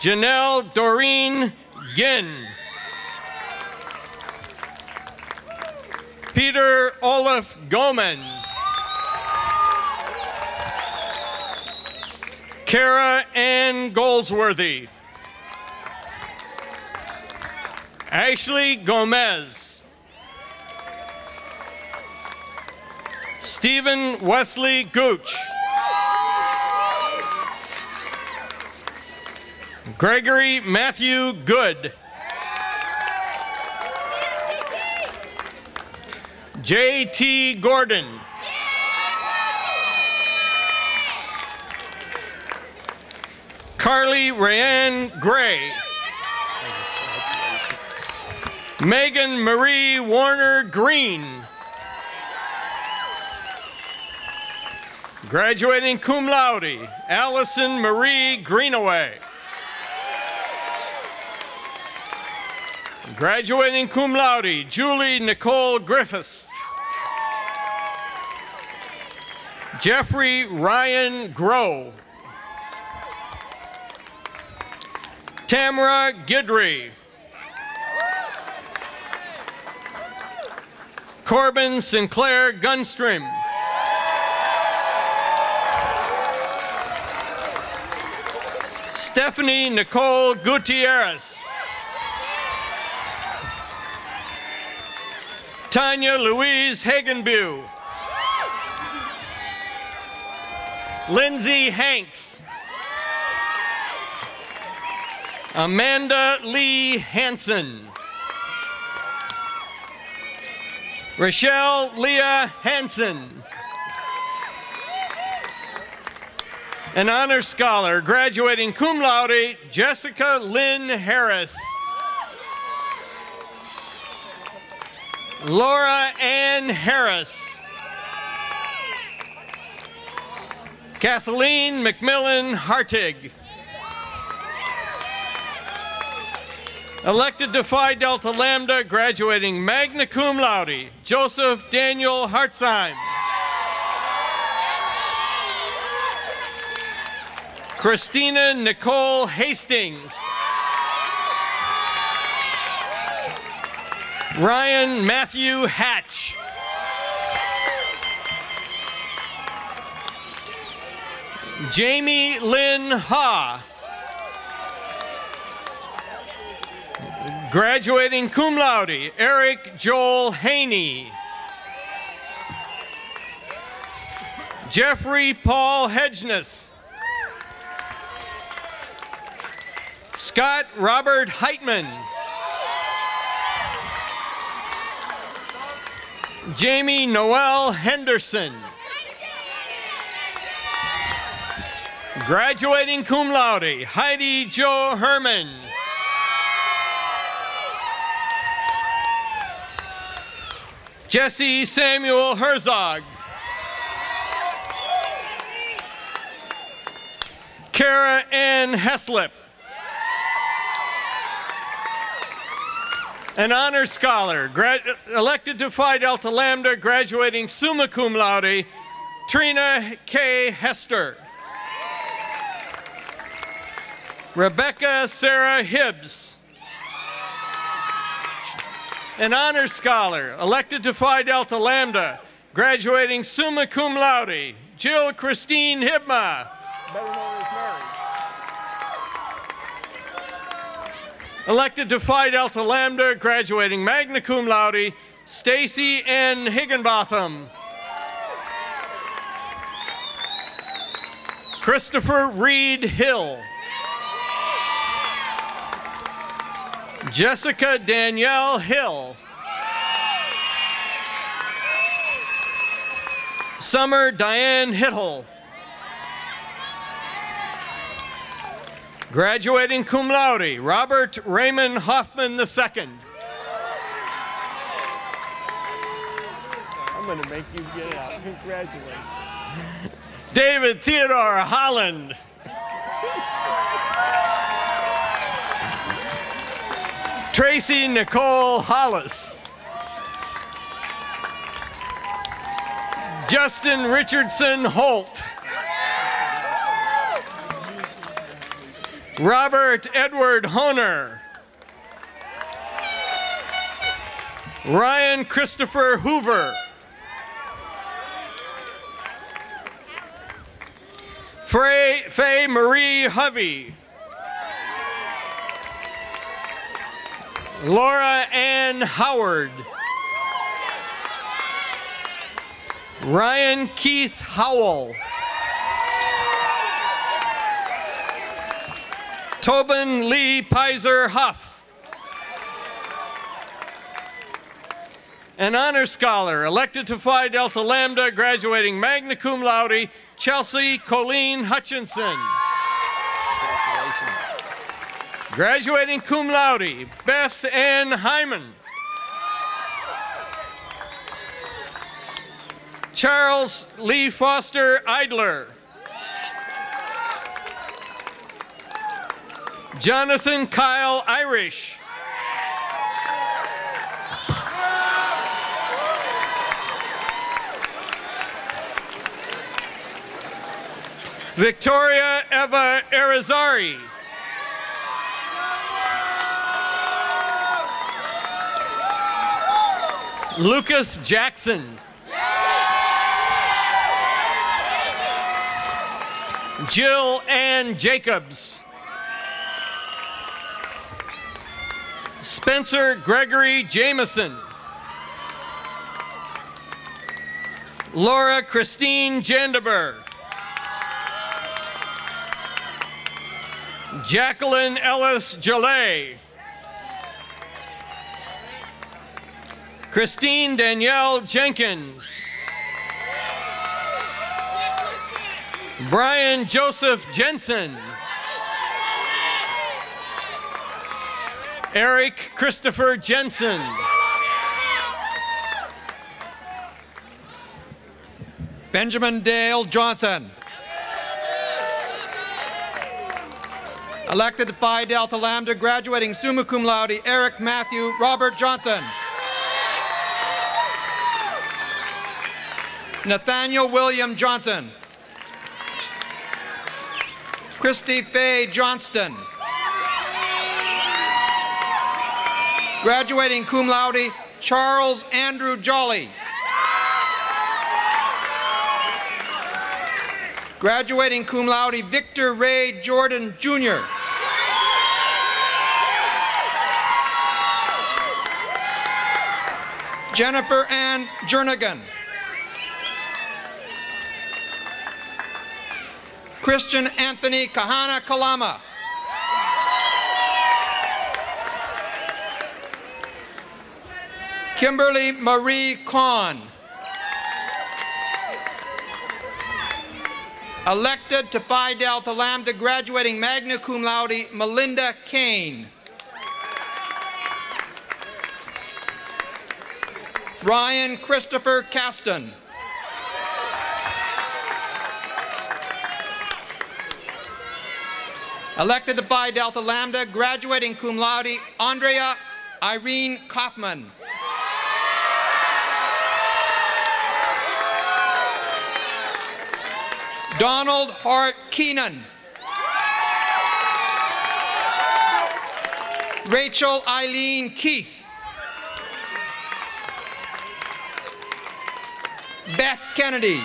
J: Janelle Doreen Ginn. Peter Olaf Goman. Kara Ann Goldsworthy. Ashley Gomez. Stephen Wesley Gooch. Gregory Matthew Good. J.T. Gordon. Carly Rayanne Gray. Megan Marie Warner Green. Graduating cum laude, Allison Marie Greenaway. Graduating cum laude, Julie Nicole Griffiths. Jeffrey Ryan Grow. Tamara Gidry. Corbin Sinclair Gunstream. Stephanie Nicole Gutierrez. Tanya Louise Hagenbu. Lindsay Hanks. Amanda Lee Hanson. Rochelle Leah Hanson. An honor scholar, graduating cum laude, Jessica Lynn Harris. Laura Ann Harris. Kathleen McMillan Hartig. Elected to Phi Delta Lambda, graduating magna cum laude, Joseph Daniel Hartzheim. Christina Nicole Hastings. Ryan Matthew Hatch. Jamie Lynn Ha. Graduating cum laude, Eric Joel Haney. Jeffrey Paul Hedgeness. Scott Robert Heitman. Jamie Noel Henderson. Graduating cum laude, Heidi Jo Herman. Jesse Samuel Herzog. Kara Ann Heslip. An honor scholar, elected to Phi Delta Lambda, graduating summa cum laude, Trina K. Hester. Rebecca Sarah Hibbs. An honor scholar, elected to Phi Delta Lambda, graduating summa cum laude, Jill Christine Hibma. Elected to Phi Delta Lambda, graduating magna cum laude, Stacy N. Higginbotham. Christopher Reed Hill. Jessica Danielle Hill. Summer Diane Hittle. Graduating cum laude, Robert Raymond Hoffman II. I'm going to make you get out. Congratulations. David Theodore Holland. Tracy Nicole Hollis. Justin Richardson Holt. Robert Edward Honer. Ryan Christopher Hoover. Frey, Faye Marie Hovey. Laura Ann Howard. Ryan Keith Howell. Tobin Lee Pizer Huff. An honor scholar elected to Phi Delta Lambda, graduating magna cum laude, Chelsea Colleen Hutchinson. Graduating cum laude, Beth Ann Hyman. Charles Lee Foster Idler. Jonathan Kyle Irish. Victoria Eva Arizari. Lucas Jackson. Jill Ann Jacobs. Spencer Gregory Jameson. Laura Christine Jandeber. Jacqueline Ellis Jalay. Christine Danielle Jenkins. Brian Joseph Jensen. Eric Christopher Jensen.
K: Benjamin Dale Johnson. Elected Phi Delta Lambda, graduating summa cum laude, Eric Matthew Robert Johnson. Nathaniel William Johnson. Christy Faye Johnston. Graduating cum laude, Charles Andrew Jolly. Graduating cum laude, Victor Ray Jordan, Jr. Jennifer Ann Jernigan. Christian Anthony Kahana Kalama. Kimberly Marie Kahn. Elected to Phi Delta Lambda, graduating magna cum laude, Melinda Kane. Ryan Christopher Caston. Elected to Phi Delta Lambda, graduating cum laude, Andrea Irene Kaufman. Donald Hart Keenan. Rachel Eileen Keith. Beth Kennedy.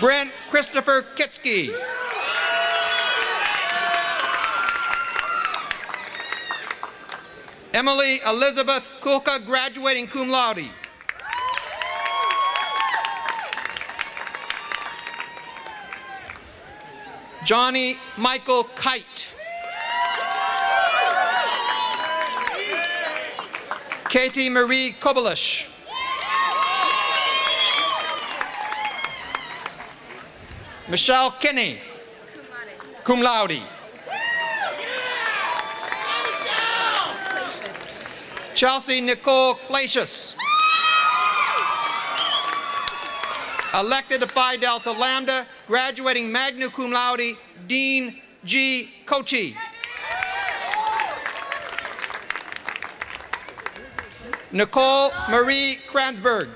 K: Brent Christopher Kitsky. Emily Elizabeth Kulka, graduating cum laude. Johnny Michael Kite. Katie Marie Kobelish. Michelle Kinney. Cum laude. Chelsea Nicole Clacius. Elected to Phi Delta Lambda, graduating magna cum laude, Dean G. Kochi. Nicole Marie Kranzberg.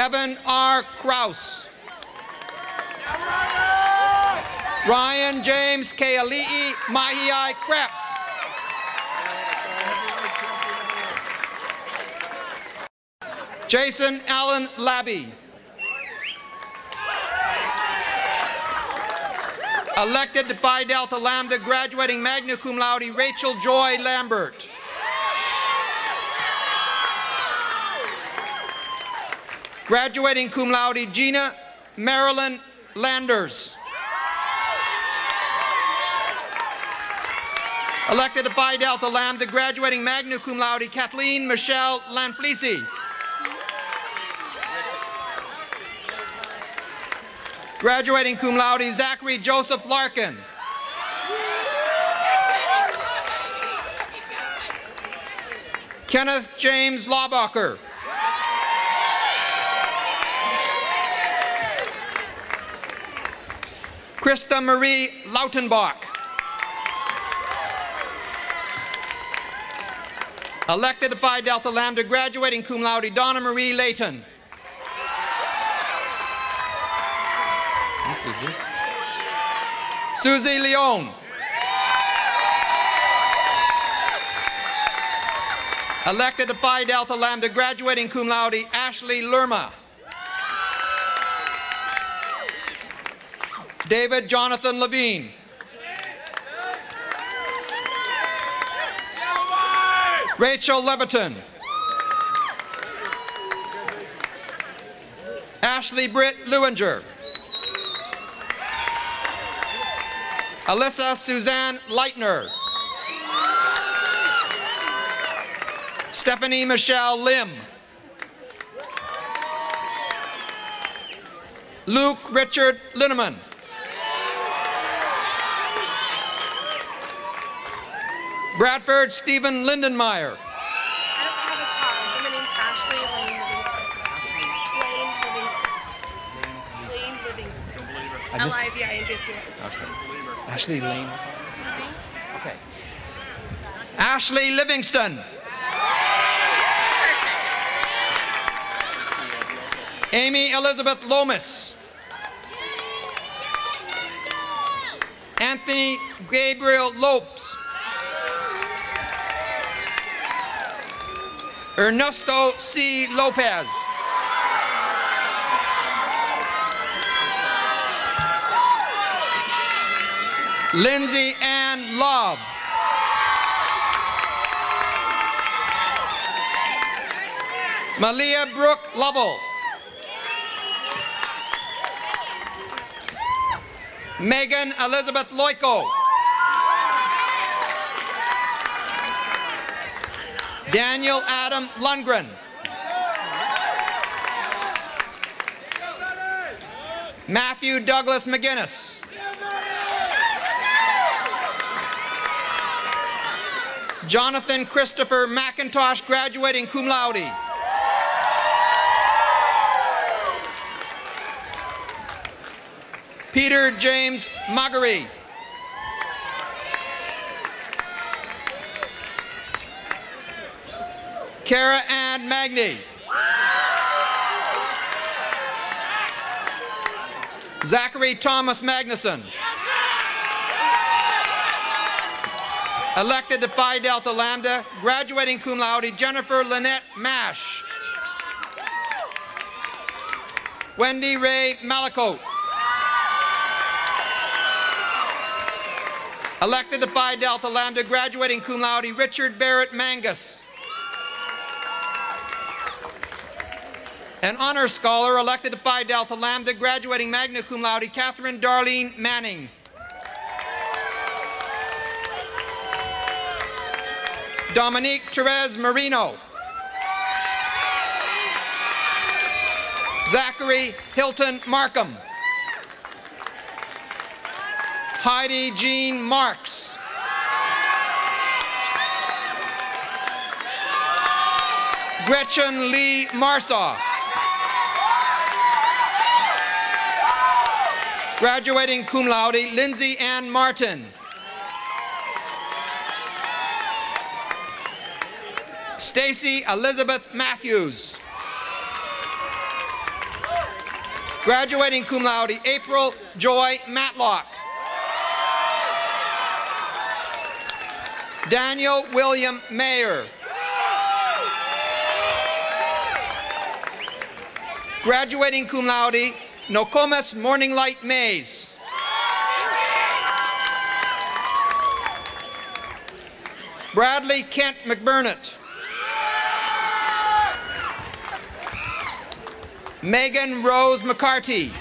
K: Evan R. Kraus. Ryan James Keali'i Mahiai Krebs. Jason Allen Labby. Elected Phi Delta Lambda, graduating magna cum laude, Rachel Joy Lambert. Graduating cum laude, Gina Marilyn Landers. Elected to Phi Delta Lambda, graduating magna cum laude, Kathleen Michelle Lanflisi. Graduating cum laude, Zachary Joseph Larkin. Kenneth James Laubacher. Krista Marie Lautenbach. Elected Phi Delta Lambda, graduating cum laude, Donna Marie Layton. Susie. Susie Leone. Elected Phi Delta Lambda, graduating cum laude, Ashley Lerma. David Jonathan Levine. Rachel Leviton. Ashley Britt Lewinger. Alyssa Suzanne Leitner. Stephanie Michelle Lim. Luke Richard Linneman. Bradford Stephen Lindenmeyer.
D: I missed L-I-V-I-N-G-S-T.
K: Okay. Ashley Lane. Okay. Ashley Livingston. Amy Elizabeth Lomas. Anthony Gabriel Lopes. Ernesto C. Lopez. Lindsay Ann Love. Malia Brooke Lovell. Megan Elizabeth Loico. Daniel Adam Lundgren. Matthew Douglas McGinnis. Jonathan Christopher McIntosh, graduating cum laude. Peter James Marguerite. Kara Ann Magny. Zachary Thomas Magnuson. Elected to Phi Delta Lambda, graduating cum laude, Jennifer Lynette Mash. Wendy Ray Malakote. Elected to Phi Delta Lambda, graduating cum laude, Richard Barrett Mangus. An honor scholar elected to Phi Delta Lambda, graduating magna cum laude, Catherine Darlene Manning. Dominique Therese Marino. Zachary Hilton Markham. Heidi Jean Marks. Gretchen Lee Marsaw. Graduating cum laude, Lindsay Ann Martin. Stacy Elizabeth Matthews. Graduating cum laude, April Joy Matlock. Daniel William Mayer. Graduating cum laude, Nokomis Morning Light Mays. Bradley Kent McBurnett. Megan Rose McCarty.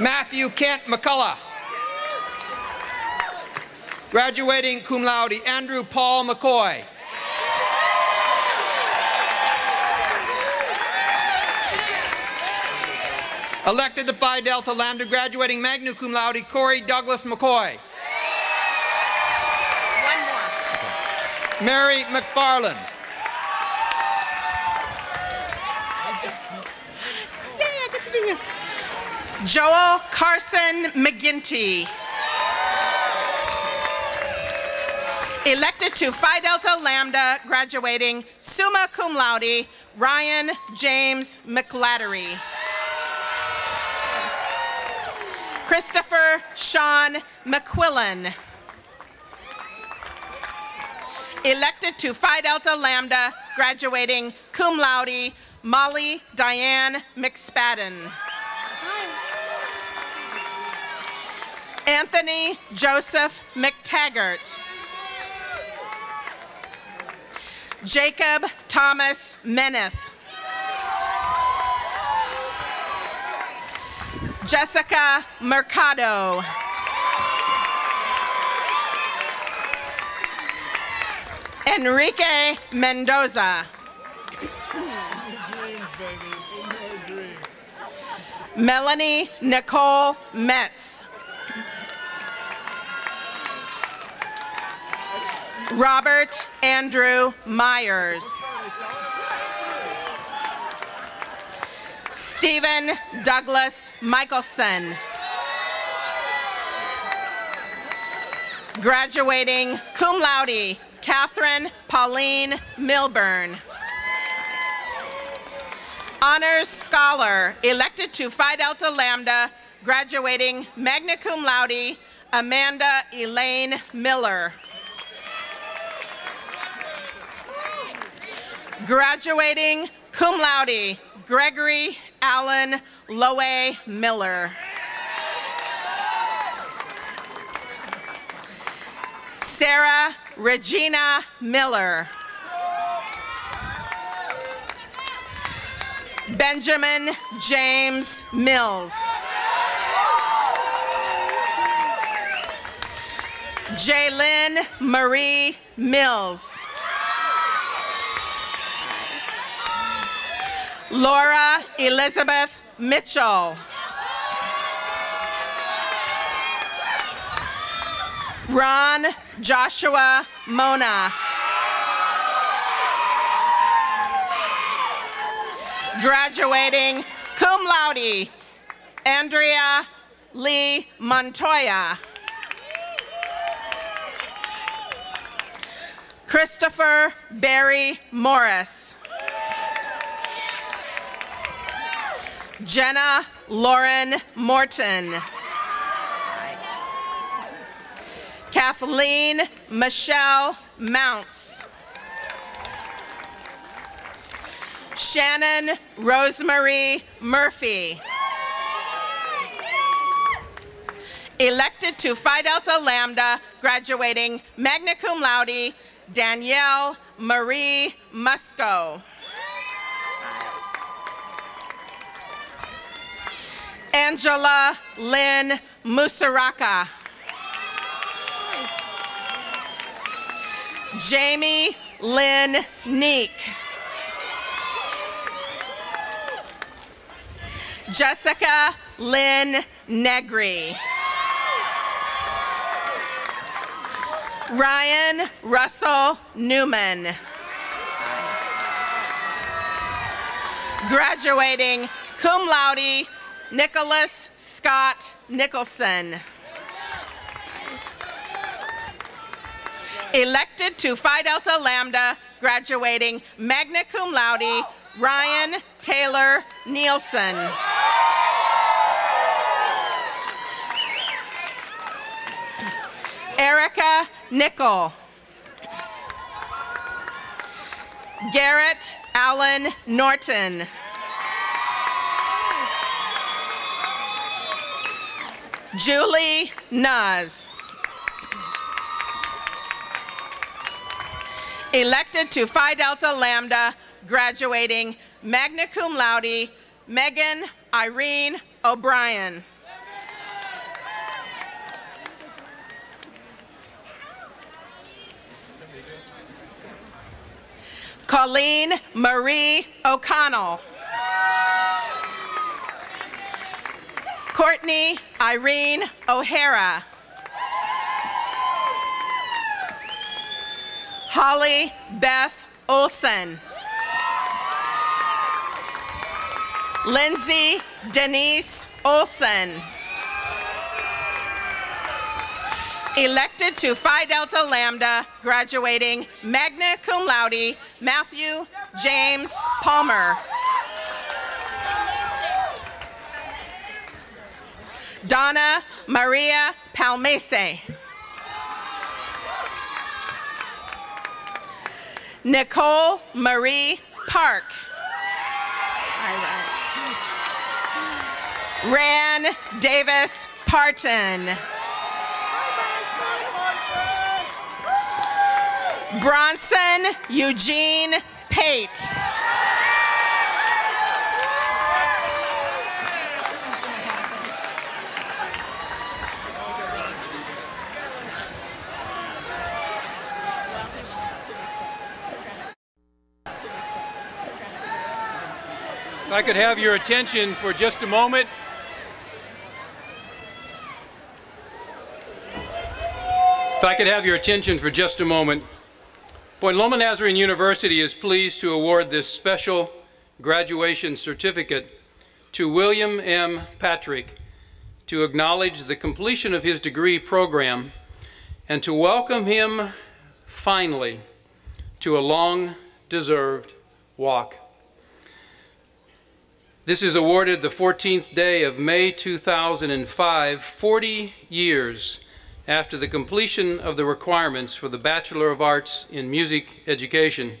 K: Matthew Kent McCullough. Graduating cum laude, Andrew Paul McCoy. Elected to Phi Delta Lambda, graduating magna cum laude, Corey Douglas McCoy.
I: One more.
K: Mary McFarland.
I: Yay, I get to do you. Joel Carson McGinty. Elected to Phi Delta Lambda, graduating summa cum laude, Ryan James McLattery. Christopher Sean McQuillan. Elected to Phi Delta Lambda, graduating cum laude, Molly Diane McSpadden. Anthony Joseph McTaggart. Jacob Thomas Meneth. Jessica Mercado. Enrique Mendoza. Melanie Nicole Metz. Robert Andrew Myers. Stephen Douglas Michelson. Graduating cum laude, Catherine Pauline Milburn. Honors Scholar, elected to Phi Delta Lambda, graduating magna cum laude, Amanda Elaine Miller. Graduating cum laude, Gregory Allen Loe Miller. Sarah Regina Miller. Benjamin James Mills. Jaylyn Marie Mills. Laura Elizabeth Mitchell. Ron Joshua Mona. Graduating cum laude, Andrea Lee Montoya. Christopher Barry Morris. Jenna Lauren Morton. Kathleen Michelle Mounts. Shannon Rosemary Murphy. Elected to Phi Delta Lambda, graduating magna cum laude, Danielle Marie Musco. Angela Lynn Musaraka. Jamie Lynn Neek. Jessica Lynn Negri. Ryan Russell Newman. Graduating cum laude, Nicholas Scott Nicholson. Elected to Phi Delta Lambda, graduating magna cum laude, Ryan Taylor Nielsen. Erica Nickel. Garrett Allen Norton. Julie Naz. Elected to Phi Delta Lambda, graduating magna cum laude, Megan Irene O'Brien. Colleen Marie O'Connell. Courtney Irene O'Hara. Holly Beth Olson. Lindsay Denise Olson. Elected to Phi Delta Lambda, graduating magna cum laude, Matthew James Palmer. Donna Maria Palmese. Nicole Marie Park. Ran Davis Parton. Bronson Eugene Pate.
B: If I could have your attention for just a moment. If I could have your attention for just a moment. Point Loma Nazarene University is pleased to award this special graduation certificate to William M. Patrick to acknowledge the completion of his degree program and to welcome him finally to a long-deserved walk. This is awarded the 14th day of May 2005, 40 years after the completion of the requirements for the Bachelor of Arts in Music Education.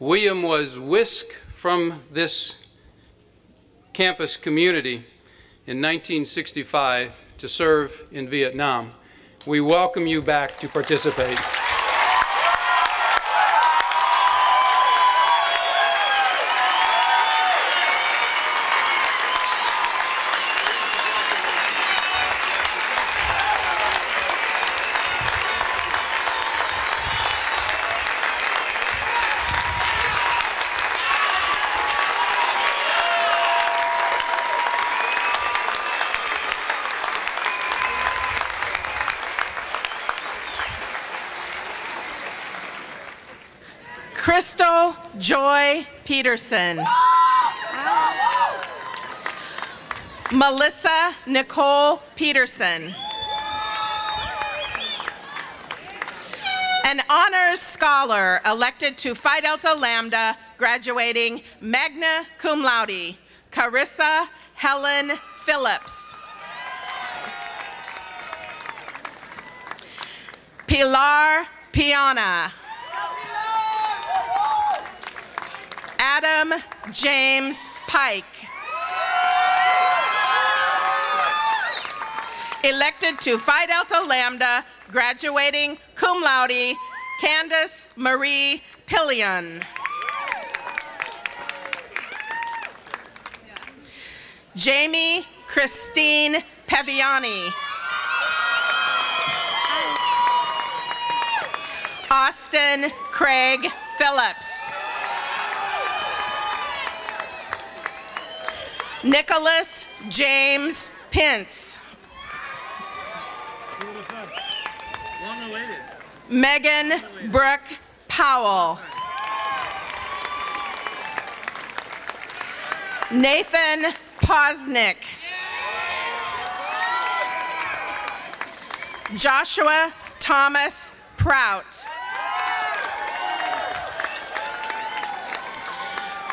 B: William was whisked from this campus community in 1965 to serve in Vietnam. We welcome you back to participate.
I: Peterson. Melissa Nicole Peterson. An honors scholar elected to Phi Delta Lambda, graduating magna cum laude, Carissa Helen Phillips. Pilar Piana. Adam James Pike. Elected to Phi Delta Lambda, graduating cum laude, Candace Marie Pillion. Jamie Christine Peviani. Austin Craig Phillips. Nicholas James Pence. Megan Brooke Powell. Nathan Posnick. Joshua Thomas Prout.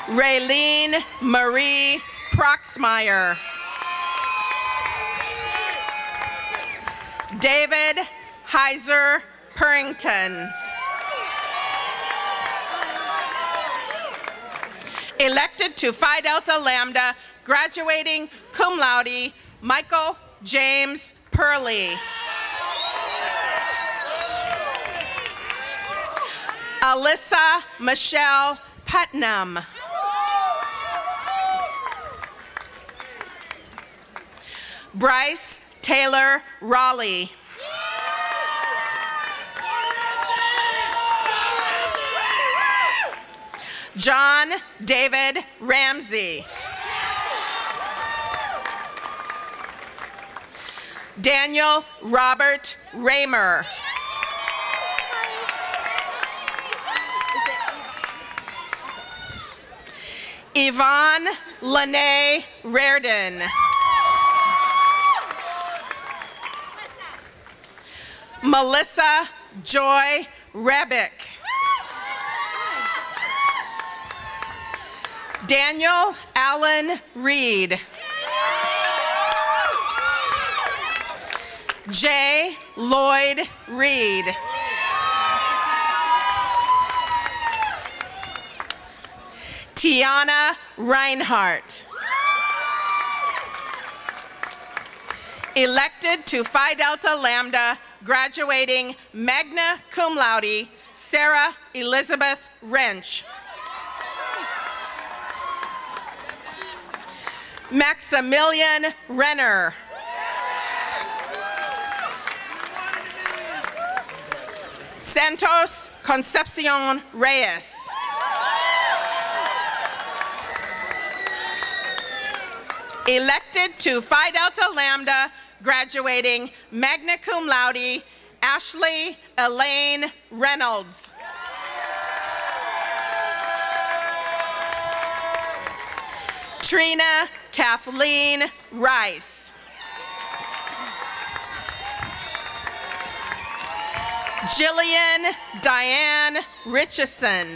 I: Raylene Marie Proxmeyer. David Heiser Purrington. Elected to Phi Delta Lambda, graduating cum laude, Michael James Purley. Alyssa Michelle Putnam. Bryce Taylor Raleigh. John David Ramsey. Daniel Robert Raymer. Yvonne Lene Reardon. Melissa Joy Rebick. Daniel Allen Reed. J. Lloyd Reed. Tiana Reinhardt. Elected to Phi Delta Lambda, graduating magna cum laude, Sarah Elizabeth Wrench. Maximilian Renner. Santos Concepcion Reyes. Elected to Phi Delta Lambda, graduating magna cum laude, Ashley Elaine Reynolds. Trina Kathleen Rice. Jillian Diane Richardson.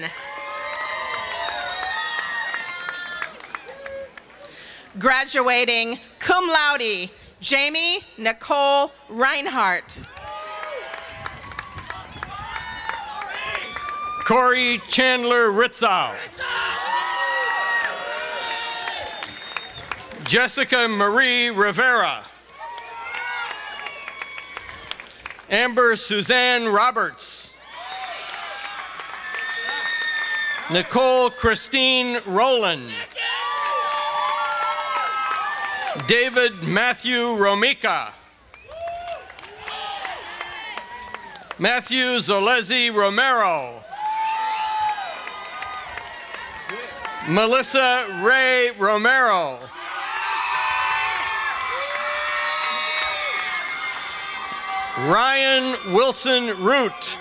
I: Graduating cum laude, Jamie Nicole Reinhardt.
J: Corey Chandler Ritzow. Jessica Marie Rivera. Amber Suzanne Roberts. Nicole Christine Rowland. David Matthew Romica. Matthew Zolezi Romero. Melissa Ray Romero. Ryan Wilson Root.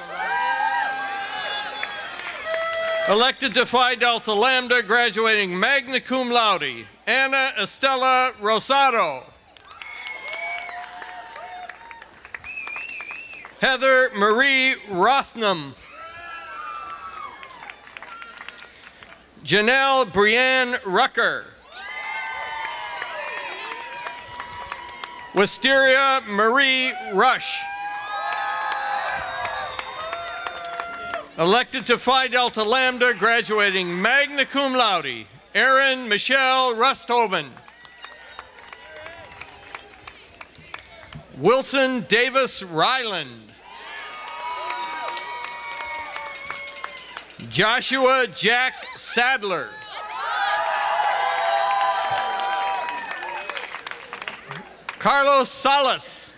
J: Elected to Phi Delta Lambda, graduating magna cum laude, Anna Estella Rosado. Heather Marie Rothnam. Janelle Brienne Rucker. Wisteria Marie Rush. Elected to Phi Delta Lambda, graduating magna cum laude, Erin Michelle Rusthoven. Wilson Davis Ryland. Joshua Jack Sadler. Carlos Salas.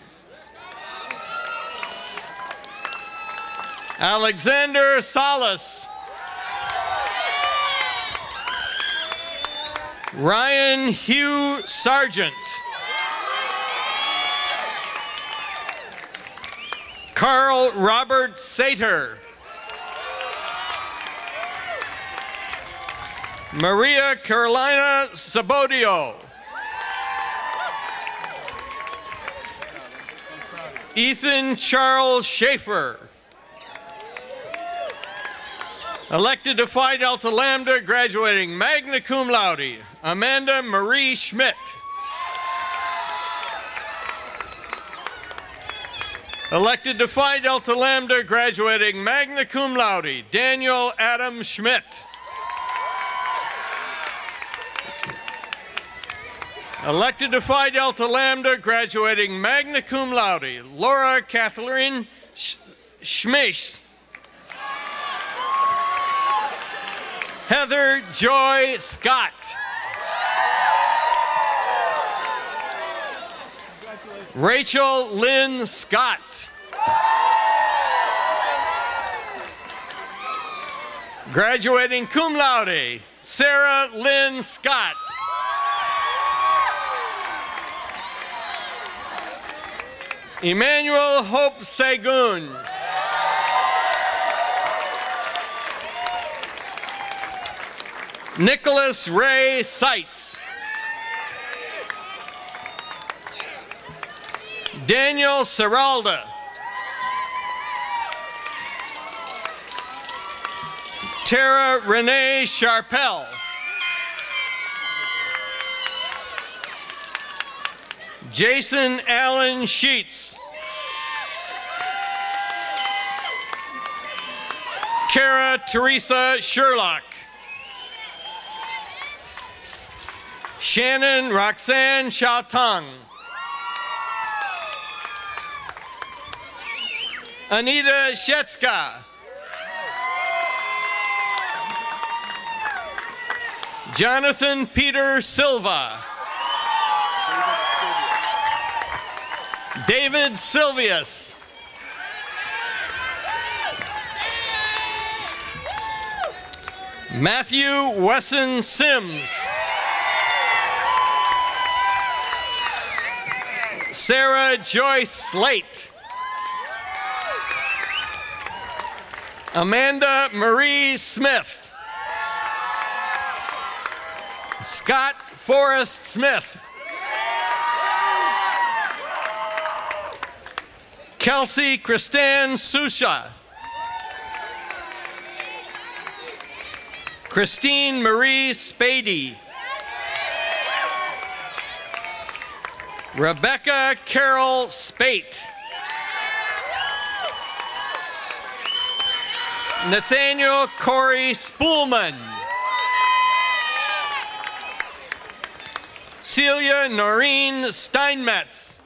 J: Alexander Salas. Ryan Hugh Sargent. Carl Robert Sater. Maria Carolina Sabodio. Ethan Charles Schaefer. Elected to Phi Delta Lambda, graduating magna cum laude, Amanda Marie Schmidt. Elected to Phi Delta Lambda, graduating magna cum laude, Daniel Adam Schmidt. Elected to Phi Delta Lambda, graduating magna cum laude, Laura Kathleen Sch. Heather Joy Scott. Rachel Lynn Scott. Graduating cum laude, Sarah Lynn Scott. Emmanuel Hope Segun. Nicholas Ray Seitz. Daniel Seralda. Tara Renee Sharpell. Jason Allen Sheets. Kara Teresa Sherlock. Shannon Roxanne Xiaotong. Anita Shetska. Jonathan Peter Silva. David Silvius. Matthew Wesson Sims. Sarah Joyce Slate. Amanda Marie Smith. Scott Forrest Smith. Kelsey Christine Susha. Christine Marie Spady. Rebecca Carol Spate. Nathaniel Corey Spoolman. Celia Noreen Steinmetz.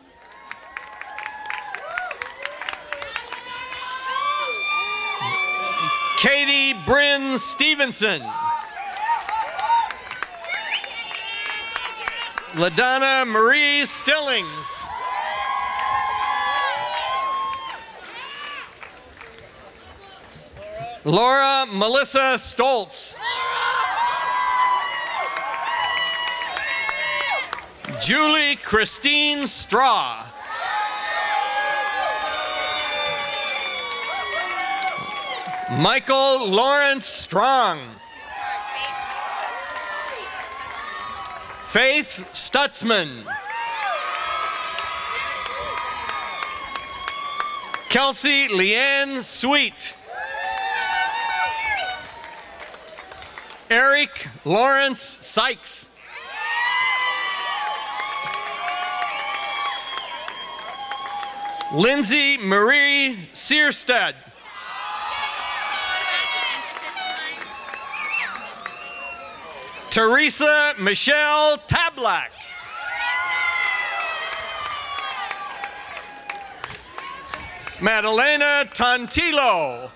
J: Katie Bryn Stevenson. LaDonna Marie Stillings. Laura Melissa Stoltz. Julie Christine Straw. Michael Lawrence Strong. Faith Stutzman. Kelsey Leanne Sweet. Eric Lawrence Sykes. Lindsay Marie Searstead. Teresa Michelle Tablak. Madalena Tantillo.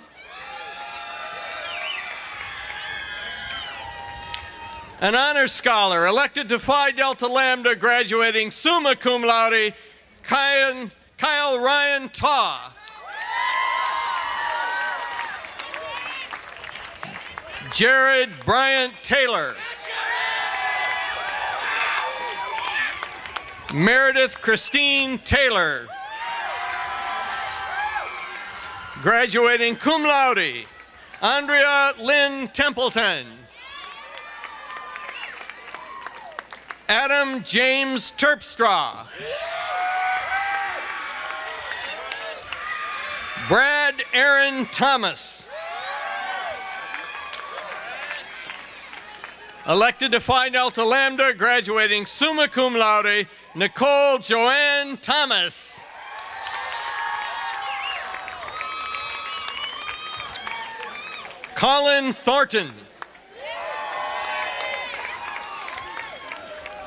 J: An honor scholar elected to Phi Delta Lambda graduating summa cum laude, Kyle, Kyle Ryan Taw. Jared Bryant Taylor. Meredith Christine Taylor. Graduating cum laude, Andrea Lynn Templeton. Adam James Terpstra. Brad Aaron Thomas. Elected to Phi Delta Lambda, graduating summa cum laude, Nicole Joanne Thomas. Colin Thornton.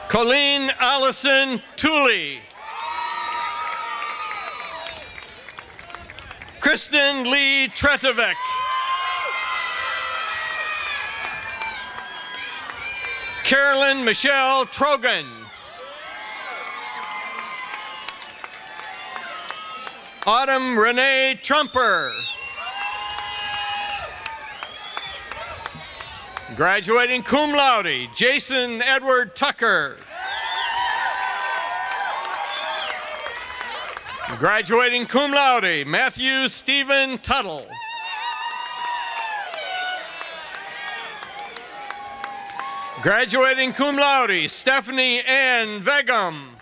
J: Colleen Allison Tooley. Kristen Lee Tretovec. Carolyn Michelle Trogan. Autumn Renee Trumper. Graduating cum laude, Jason Edward Tucker. Graduating cum laude, Matthew Stephen Tuttle. Graduating cum laude, Stephanie Ann Vegum.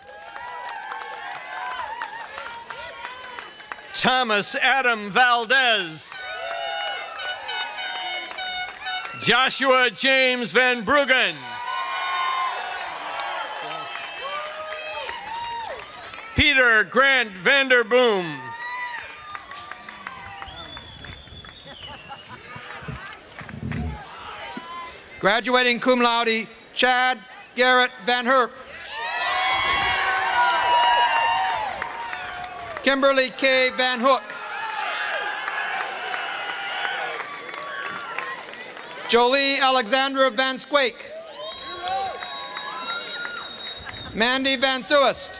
J: Thomas Adam Valdez. Joshua James Van Bruggen. Peter Grant Vanderboom.
K: Graduating cum laude, Chad Garrett Van Herp. Kimberly K. Van Hook. Jolie Alexandra Van Squake. Mandy Van Suist.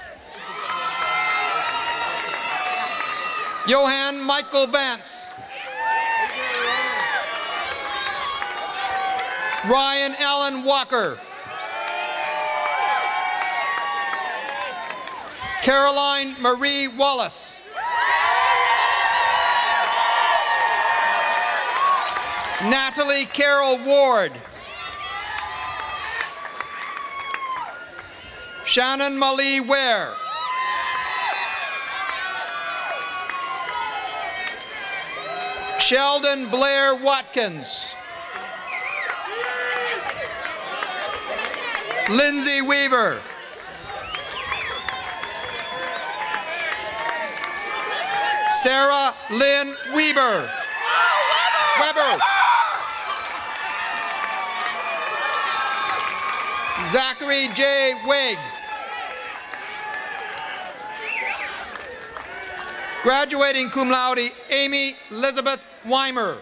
K: Johan Michael Vance. Ryan Allen Walker. Caroline Marie Wallace. Natalie Carol Ward. Shannon Malie Ware. Sheldon Blair Watkins. Lindsay Weaver. Sarah Lynn oh, Weber. Weber. Zachary J. Wig. Graduating cum laude, Amy Elizabeth Weimer.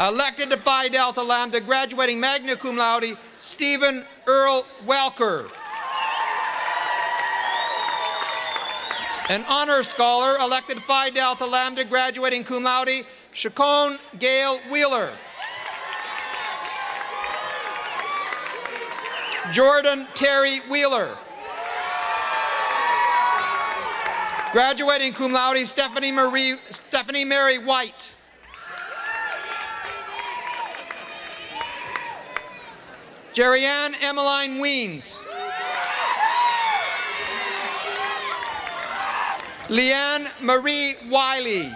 K: Elected to Phi Delta Lambda, graduating magna cum laude, Stephen Earl Welker. An honor scholar, elected Phi Delta Lambda, graduating cum laude, Chacon Gale Wheeler. Jordan Terry Wheeler. Graduating cum laude, Stephanie Marie, Stephanie Mary White. Jerry-Ann Emmeline Weens. Leanne Marie Wiley.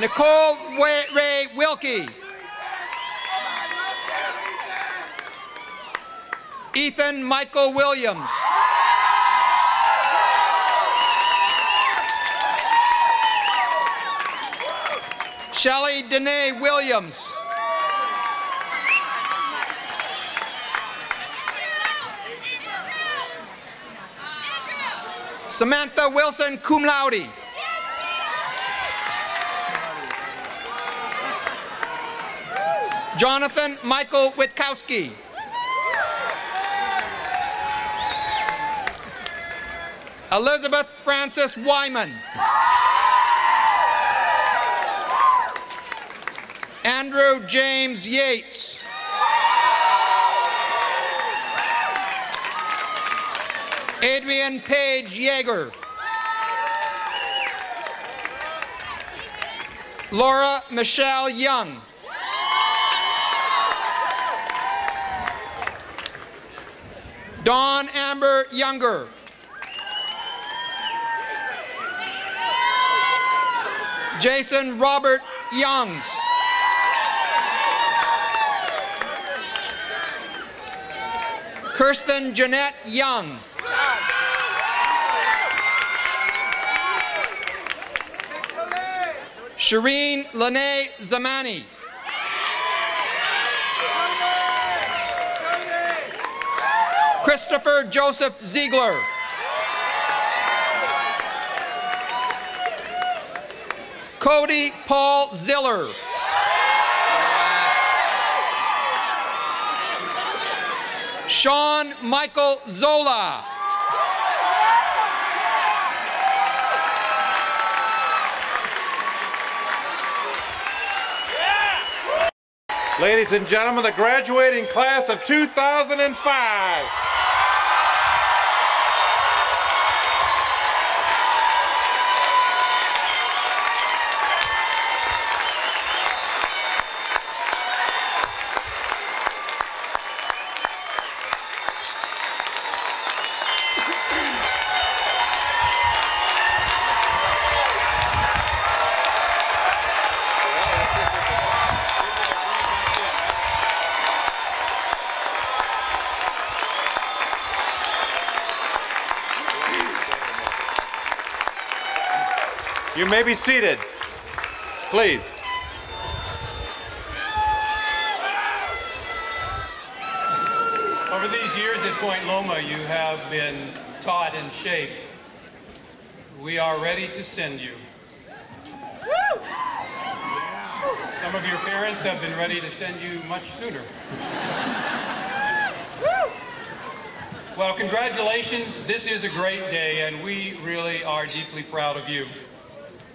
K: Nicole Ray Wilkie. Ethan Michael Williams. Shelley Danae Williams. Samantha Wilson, cum laude. Jonathan Michael Witkowski. Elizabeth Frances Wyman. Andrew James Yates. Adrian Page Yeager. Laura Michelle Young. Dawn Amber Younger. Jason Robert Youngs. Kirsten Jeanette Young. Shireen Lene Zamani. Christopher Joseph Ziegler. Cody Paul Ziller. Sean Michael Zola.
H: Ladies and gentlemen, the graduating class of 2005. You may be seated. Please.
B: Over these years at Point Loma, you have been taught and shaped. We are ready to send you. Some of your parents have been ready to send you much sooner. Well, congratulations. This is a great day, and we really are deeply proud of you.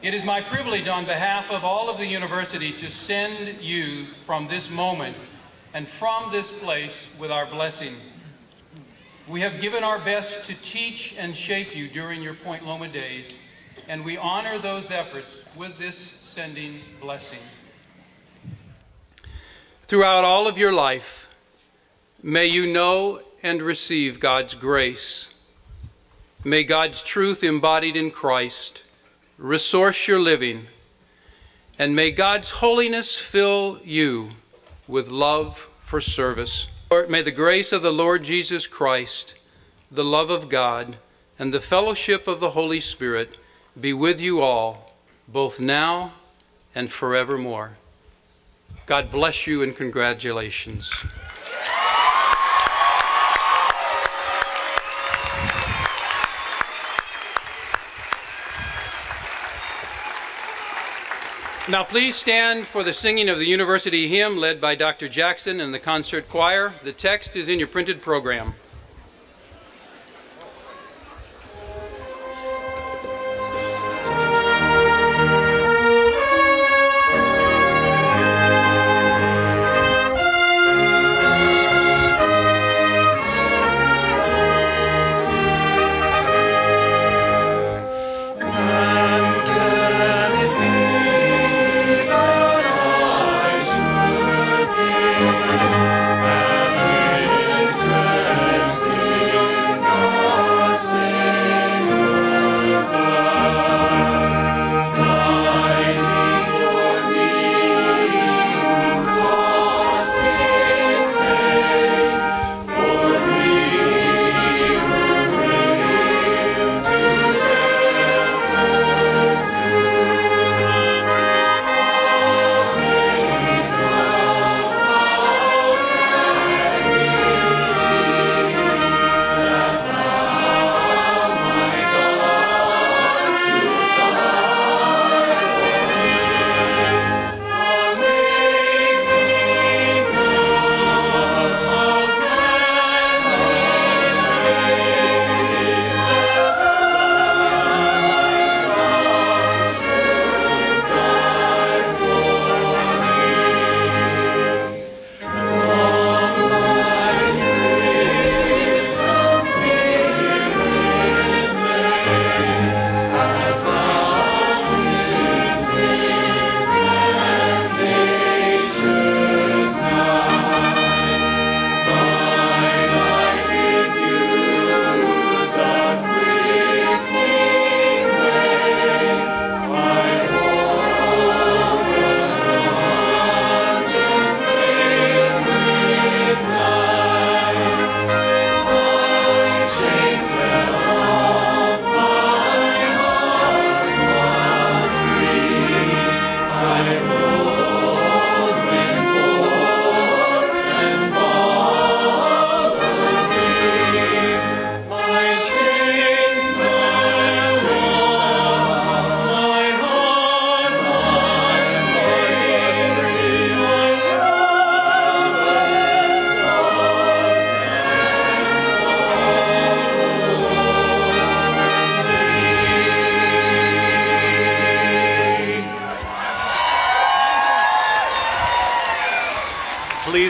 B: It is my privilege on behalf of all of the university to send you from this moment and from this place with our blessing. We have given our best to teach and shape you during your Point Loma days, and we honor those efforts with this sending blessing. Throughout all of your life, may you know and receive God's grace. May God's truth embodied in Christ resource your living, and may God's holiness fill you with love for service. Lord, may the grace of the Lord Jesus Christ, the love of God, and the fellowship of the Holy Spirit be with you all, both now and forevermore. God bless you and congratulations. Now please stand for the singing of the university hymn led by Dr. Jackson and the concert choir. The text is in your printed program.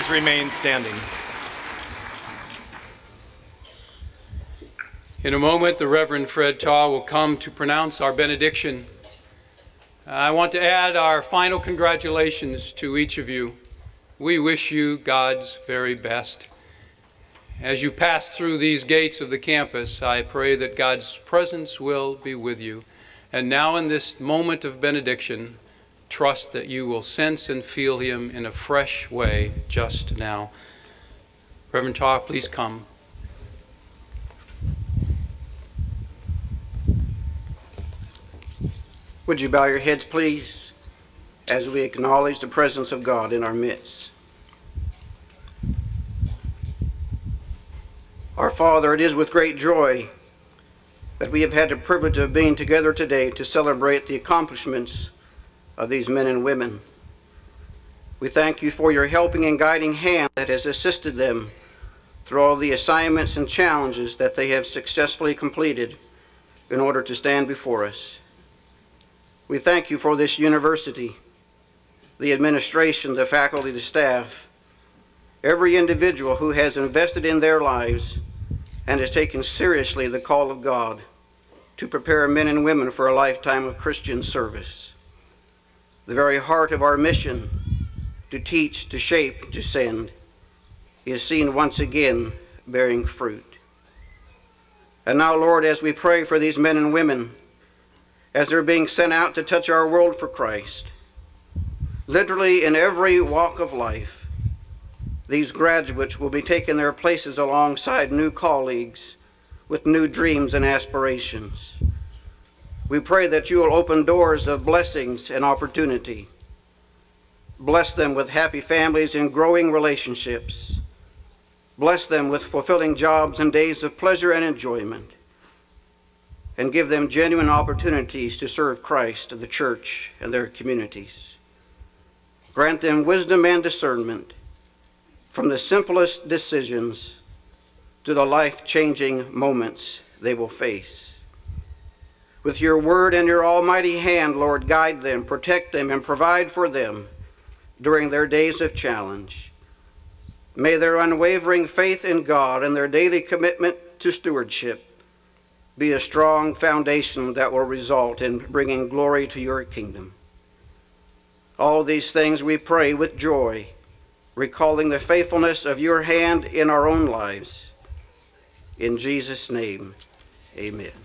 L: Please remain standing.
B: In a moment, the Reverend Fred Taw will come to pronounce our benediction. I want to add our final congratulations to each of you. We wish you God's very best. As you pass through these gates of the campus, I pray that God's presence will be with you. And now, in this moment of benediction, trust that you will sense and feel Him in a fresh way just now. Reverend Taw, please come.
M: Would you bow your heads, please, as we acknowledge the presence of God in our midst? Our Father, it is with great joy that we have had the privilege of being together today to celebrate the accomplishments of these men and women. We thank you for your helping and guiding hand that has assisted them through all the assignments and challenges that they have successfully completed in order to stand before us. We thank you for this university, the administration, the faculty, the staff, every individual who has invested in their lives and has taken seriously the call of God to prepare men and women for a lifetime of Christian service. The very heart of our mission to teach, to shape, to send is seen once again bearing fruit. And now, Lord, as we pray for these men and women, as they're being sent out to touch our world for Christ. Literally in every walk of life, these graduates will be taking their places alongside new colleagues with new dreams and aspirations. We pray that you will open doors of blessings and opportunity. Bless them with happy families and growing relationships. Bless them with fulfilling jobs and days of pleasure and enjoyment and give them genuine opportunities to serve Christ, the church, and their communities. Grant them wisdom and discernment from the simplest decisions to the life-changing moments they will face. With your word and your almighty hand, Lord, guide them, protect them, and provide for them during their days of challenge. May their unwavering faith in God and their daily commitment to stewardship be a strong foundation that will result in bringing glory to your kingdom. All these things we pray with joy, recalling the faithfulness of your hand in our own lives. In Jesus' name, amen.